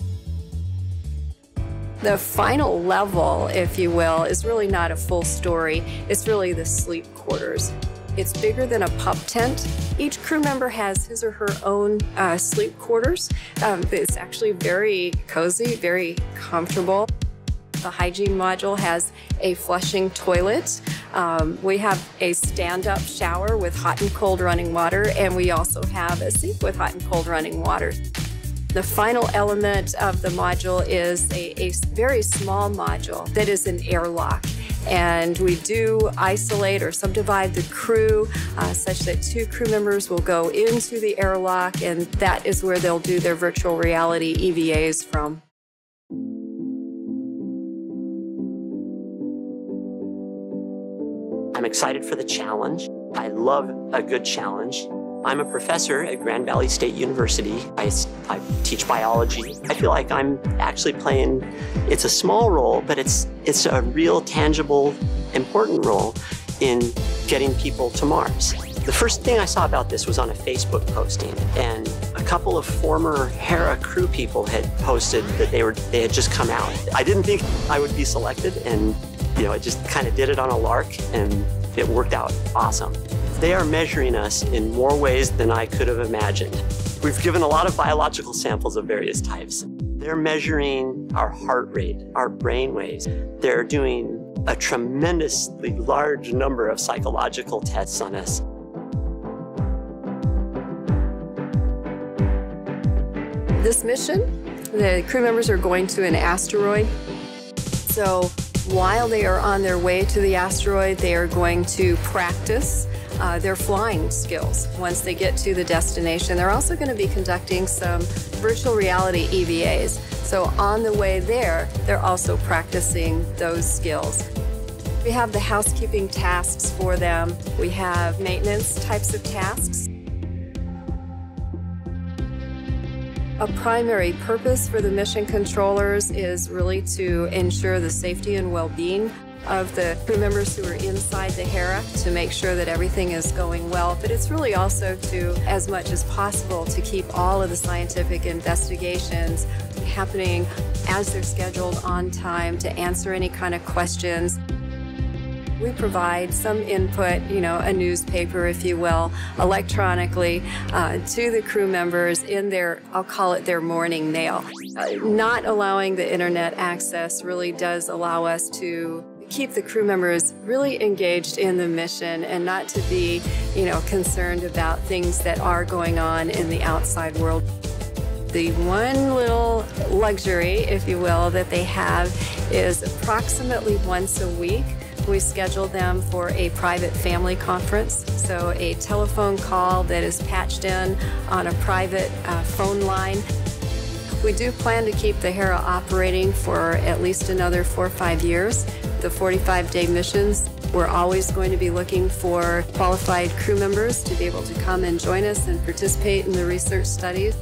The final level, if you will, is really not a full story. It's really the sleep quarters. It's bigger than a pup tent. Each crew member has his or her own uh, sleep quarters. Um, it's actually very cozy, very comfortable. The hygiene module has a flushing toilet. Um, we have a stand-up shower with hot and cold running water, and we also have a sink with hot and cold running water. The final element of the module is a, a very small module that is an airlock and we do isolate or subdivide the crew uh, such that two crew members will go into the airlock and that is where they'll do their virtual reality EVAs from. I'm excited for the challenge. I love a good challenge. I'm a professor at Grand Valley State University. I, I, teach biology. I feel like I'm actually playing, it's a small role, but it's, it's a real, tangible, important role in getting people to Mars. The first thing I saw about this was on a Facebook posting, and a couple of former Hera crew people had posted that they were they had just come out. I didn't think I would be selected, and you know, I just kind of did it on a lark, and it worked out awesome. They are measuring us in more ways than I could have imagined. We've given a lot of biological samples of various types. They're measuring our heart rate, our brain waves. They're doing a tremendously large number of psychological tests on us. This mission, the crew members are going to an asteroid. So while they are on their way to the asteroid, they are going to practice uh, their flying skills once they get to the destination. They're also going to be conducting some virtual reality EVAs. So on the way there, they're also practicing those skills. We have the housekeeping tasks for them. We have maintenance types of tasks. A primary purpose for the mission controllers is really to ensure the safety and well-being of the crew members who are inside the Hera to make sure that everything is going well. But it's really also to, as much as possible, to keep all of the scientific investigations happening as they're scheduled on time to answer any kind of questions. We provide some input, you know, a newspaper, if you will, electronically uh, to the crew members in their, I'll call it their morning mail. Uh, not allowing the internet access really does allow us to keep the crew members really engaged in the mission and not to be, you know, concerned about things that are going on in the outside world. The one little luxury, if you will, that they have is approximately once a week we schedule them for a private family conference, so a telephone call that is patched in on a private uh, phone line. We do plan to keep the Hera operating for at least another four or five years the 45-day missions, we're always going to be looking for qualified crew members to be able to come and join us and participate in the research studies.